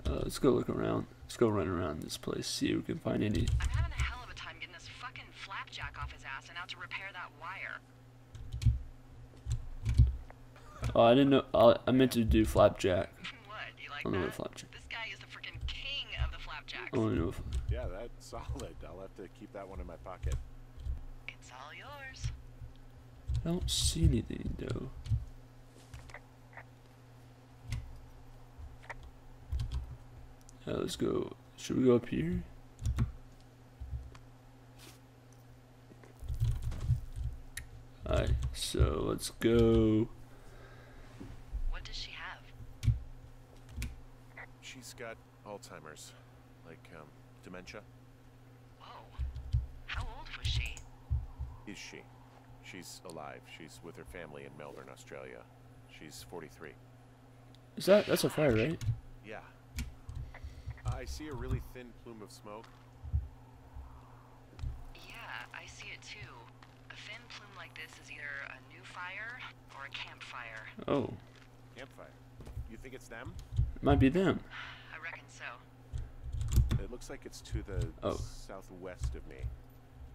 Uh, let's go look around. Let's go run around this place, see if we can find any. I'm having a hell of a time getting this fucking flapjack off his ass and out to repair that wire. Oh, I didn't know. I, I meant to do flapjack. what? You like I don't know what flapjack. This guy is the freaking king of the flapjacks. I don't know if. Yeah, that's solid. I'll have to keep that one in my pocket. It's all yours. I don't see anything though. Uh, let's go. Should we go up here? Alright, so let's go. What does she have? She's got Alzheimer's, like um, dementia. Whoa. How old was she? Is she? She's alive. She's with her family in Melbourne, Australia. She's 43. Is that that's a fire, right? Yeah. I see a really thin plume of smoke. Yeah, I see it too. A thin plume like this is either a new fire or a campfire. Oh, Campfire. You think it's them? it might be them. I reckon so. It looks like it's to the Oh. southwest of me.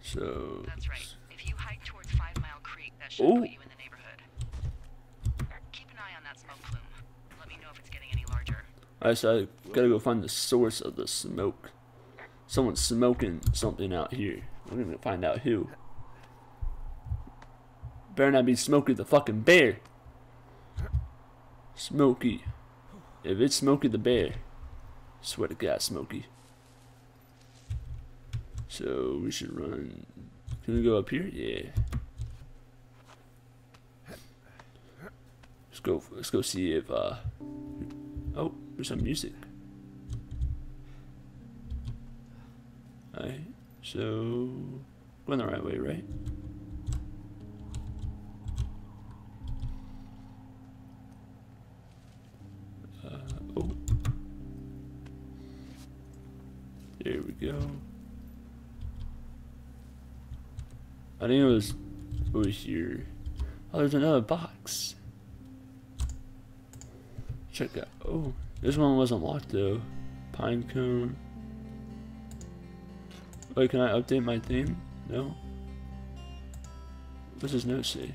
So That's right. If you hike towards Five Mile Creek, that should Oh. put you in the neighborhood. Keep an eye on that smoke plume. Let me know if it's getting any larger. Alright, so I gotta go find the source of the smoke. Someone's smoking something out here. We're gonna find out who. Better not be Smokey the fucking bear. Smokey. If it's Smokey the bear, swear to God, Smokey. So we should run. Can we go up here? Yeah. Let's go. Let's go see if. uh Oh, some music. Alright, so going the right way, right? Uh, oh. There we go. I think it was over here. Oh, there's another box. Check that. Oh this one wasn't locked though. Pine cone. Wait, can I update my theme? No. What's his note say?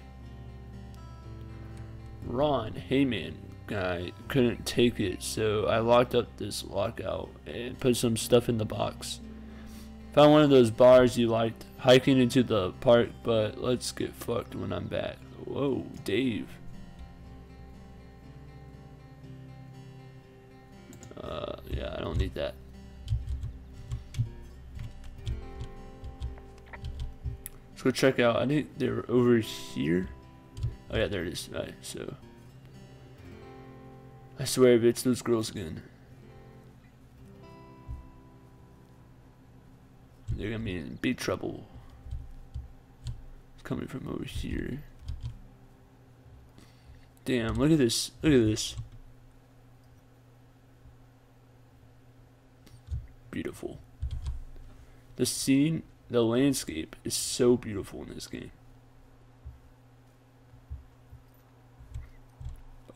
Ron, hey man, I couldn't take it, so I locked up this lockout and put some stuff in the box. Found one of those bars you liked, hiking into the park, but let's get fucked when I'm back. Whoa, Dave. Uh, yeah, I don't need that. Let's go check out. I think they're over here. Oh yeah, there it is. Alright, so. I swear if it's those girls again. They're gonna be in big trouble. It's coming from over here. Damn, look at this. Look at this. Beautiful. The scene, the landscape is so beautiful in this game.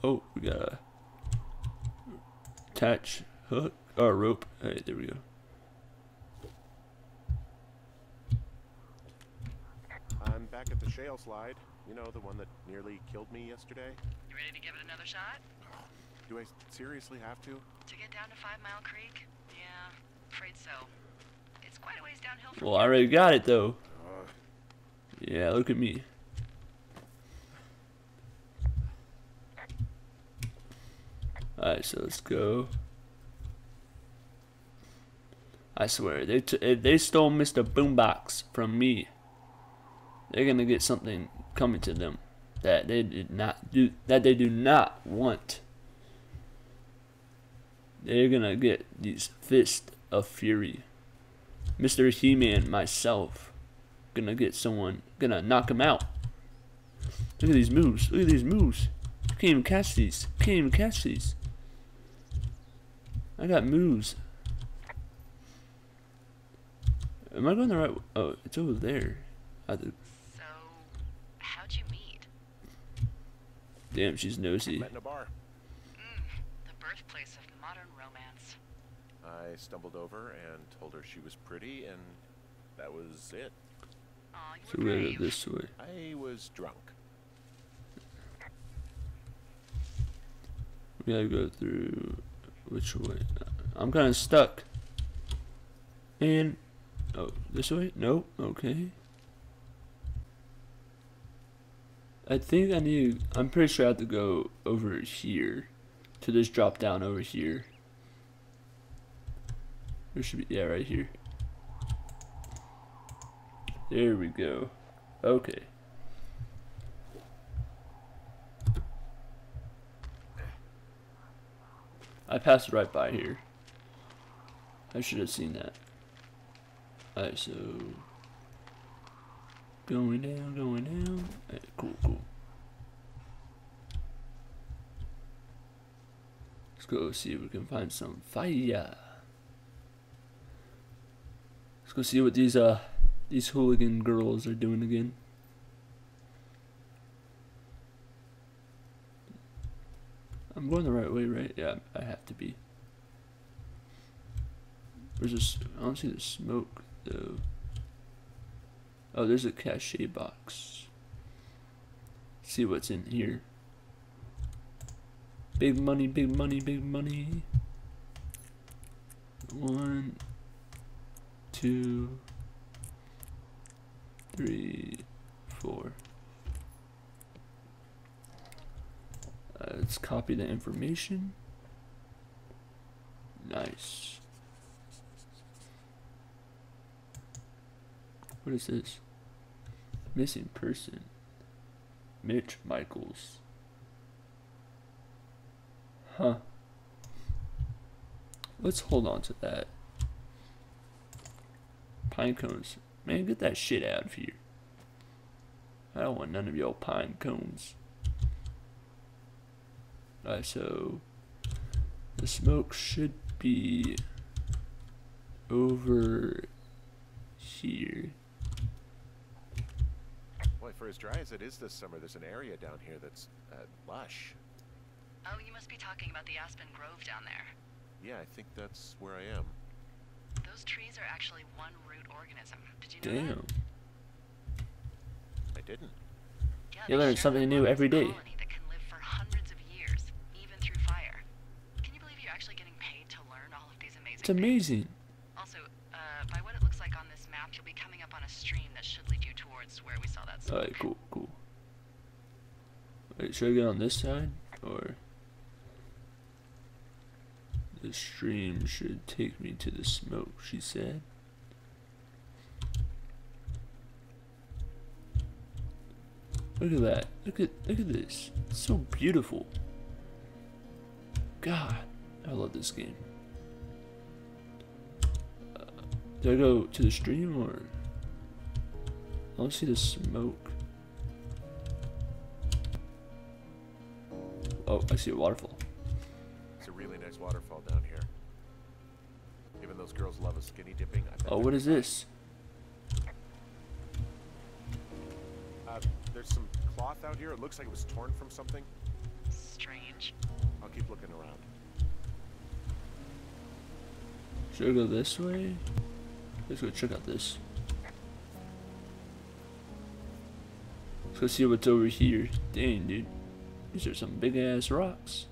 Oh, we got a attach hook or rope. Alright, there we go. I'm back at the shale slide. You know, the one that nearly killed me yesterday. You ready to give it another shot? Do I seriously have to? To get down to Five Mile Creek? Afraid so. It's quite a ways downhill Well, I already got it though. Yeah, look at me. Alright, so let's go. I swear, they if eh, they stole Mr. Boombox from me. They're gonna get something coming to them that they did not do that they do not want. They're gonna get these fists of fury. Mr. He-Man, myself, gonna get someone, gonna knock him out. Look at these moves. Look at these moves. Can't even catch these. Can't even catch these. I got moves. Am I going the right? w- Oh, it's over there. I th- So, how'd you meet? Damn, she's nosy. met in a bar. Mm, the birthplace of modern romance. I stumbled over and told her she was pretty, and that was it. Aw, you So we gotta brave. go this way. I was drunk. We gotta go through which way? I'm kind of stuck. And oh, this way? Nope. Okay. I think I need. I'm pretty sure I have to go over here to this drop down over here. There should be yeah right here. There we go. Okay. I passed right by here. I should have seen that. Alright, so going down, going down. Alright, cool, cool. Let's go see if we can find some fire. Let's go see what these uh these hooligan girls are doing again. I'm going the right way, right? Yeah, I have to be. Where's this? I don't see the smoke though. Oh, there's a cachet box. see what's in here. Big money, big money, big money. One, two, three, four. Uh, let's copy the information. Nice. What is this? Missing person. Mitch Michaels. Huh. Let's hold on to that. Pine cones. Man, get that shit out of here. I don't want none of your pine cones. Alright, so the smoke should be over here. Boy, for as dry as it is this summer, there's an area down here that's uh, lush. Oh, you must be talking about the Aspen Grove down there. Yeah, I think that's where I am. Those trees are actually one root organism. Did you know Damn. I didn't. Yeah, You learn share something new every day. That can live for hundreds of years, even through fire. Can you believe you're actually getting paid to learn all of these amazing It's things? amazing. Also, uh, by what it looks like on this map, you'll be coming up on a stream that should lead you towards where we saw that smoke. Alright, cool, cool. Wait, should I get on this side? Or. The stream should take me to the smoke, she said. Look at that. Look at look at this. It's so beautiful. God, I love this game. Uh, do I go to the stream or I don't see the smoke. Oh, I see a waterfall. Girls love a skinny dipping. Oh, what is this? Uh, there's some cloth out here. It looks like it was torn from something. Strange. I'll keep looking around. Should I go this way? Let's go check out this. Let's go see what's over here. Dang, dude. These are some big ass rocks.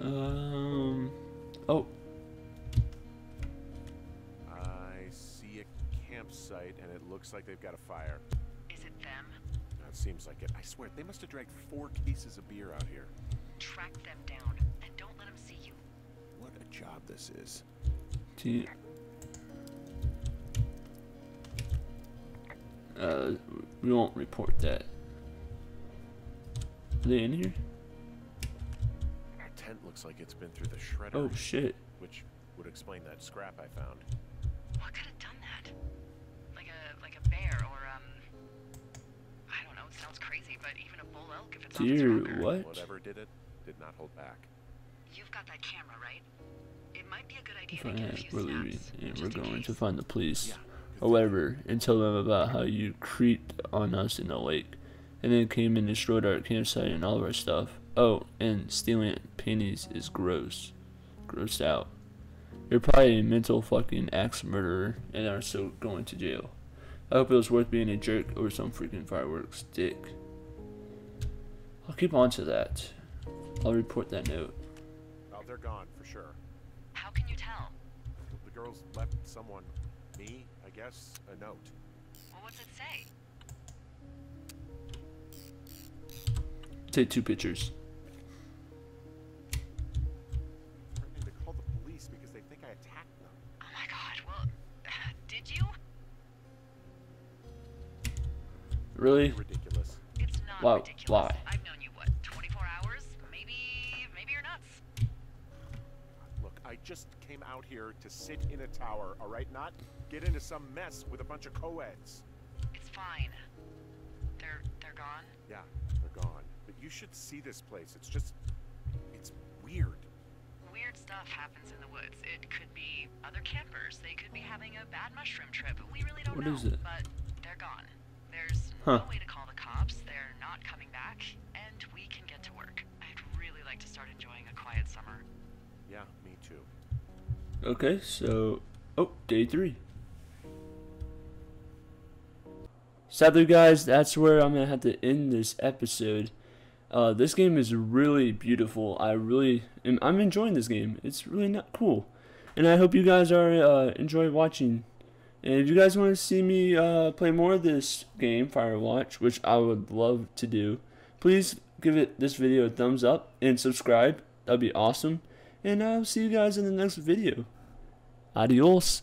Um. Oh, I see a campsite, and it looks like they've got a fire. Is it them? That seems like it. I swear, they must have dragged four cases of beer out here. Track them down and don't let them see you. What a job this is. T. Uh, we won't report that. Are they in here? The tent looks like it's been through the shredder, Oh shit. which would explain that scrap I found. What could have done that? Like a like a bear or um I don't know, it sounds crazy, but even a bull elk if it's on its what? Whatever did it, did not hold back. You've got that camera, right? It might be a good idea to Fine, get a few we're leaving, snaps, and just we're in going to find the police. Yeah. or whatever, and tell them about how you creeped on us in the lake, and then came and destroyed our campsite and all of our stuff. Oh, and stealing pennies is gross. Grossed out. You're probably a mental fucking axe murderer and are so going to jail. I hope it was worth being a jerk over some freaking fireworks, dick. I'll keep on to that. I'll report that note. Oh, they're gone for sure. How can you tell? The girls left someone, me, I guess, a note. Well, what's it say? Take two pictures. Really? Ridiculous. It's not Wow, ridiculous. why? I've known you, what, 24 hours? Maybe, maybe you're nuts. Look, I just came out here to sit in a tower, all right? Not get into some mess with a bunch of co-eds. It's fine. They're, they're gone? Yeah, they're gone. But you should see this place. It's just, it's weird. Weird stuff happens in the woods. It could be other campers. They could be having a bad mushroom trip. We really don't What know. is it? But they're gone. There's Huh. no way to call the cops. They're not coming back, and we can get to work. I'd really like to start enjoying a quiet summer. Yeah, me too. Okay, so oh, day three. Sadly, guys, that's where I'm gonna have to end this episode. Uh, this game is really beautiful. I really, am, I'm enjoying this game. It's really not cool, and I hope you guys are uh, enjoy watching. And if you guys want to see me uh, play more of this game, Firewatch, which I would love to do, please give it this video a thumbs up and subscribe. That'd be awesome. And I'll see you guys in the next video. Adios.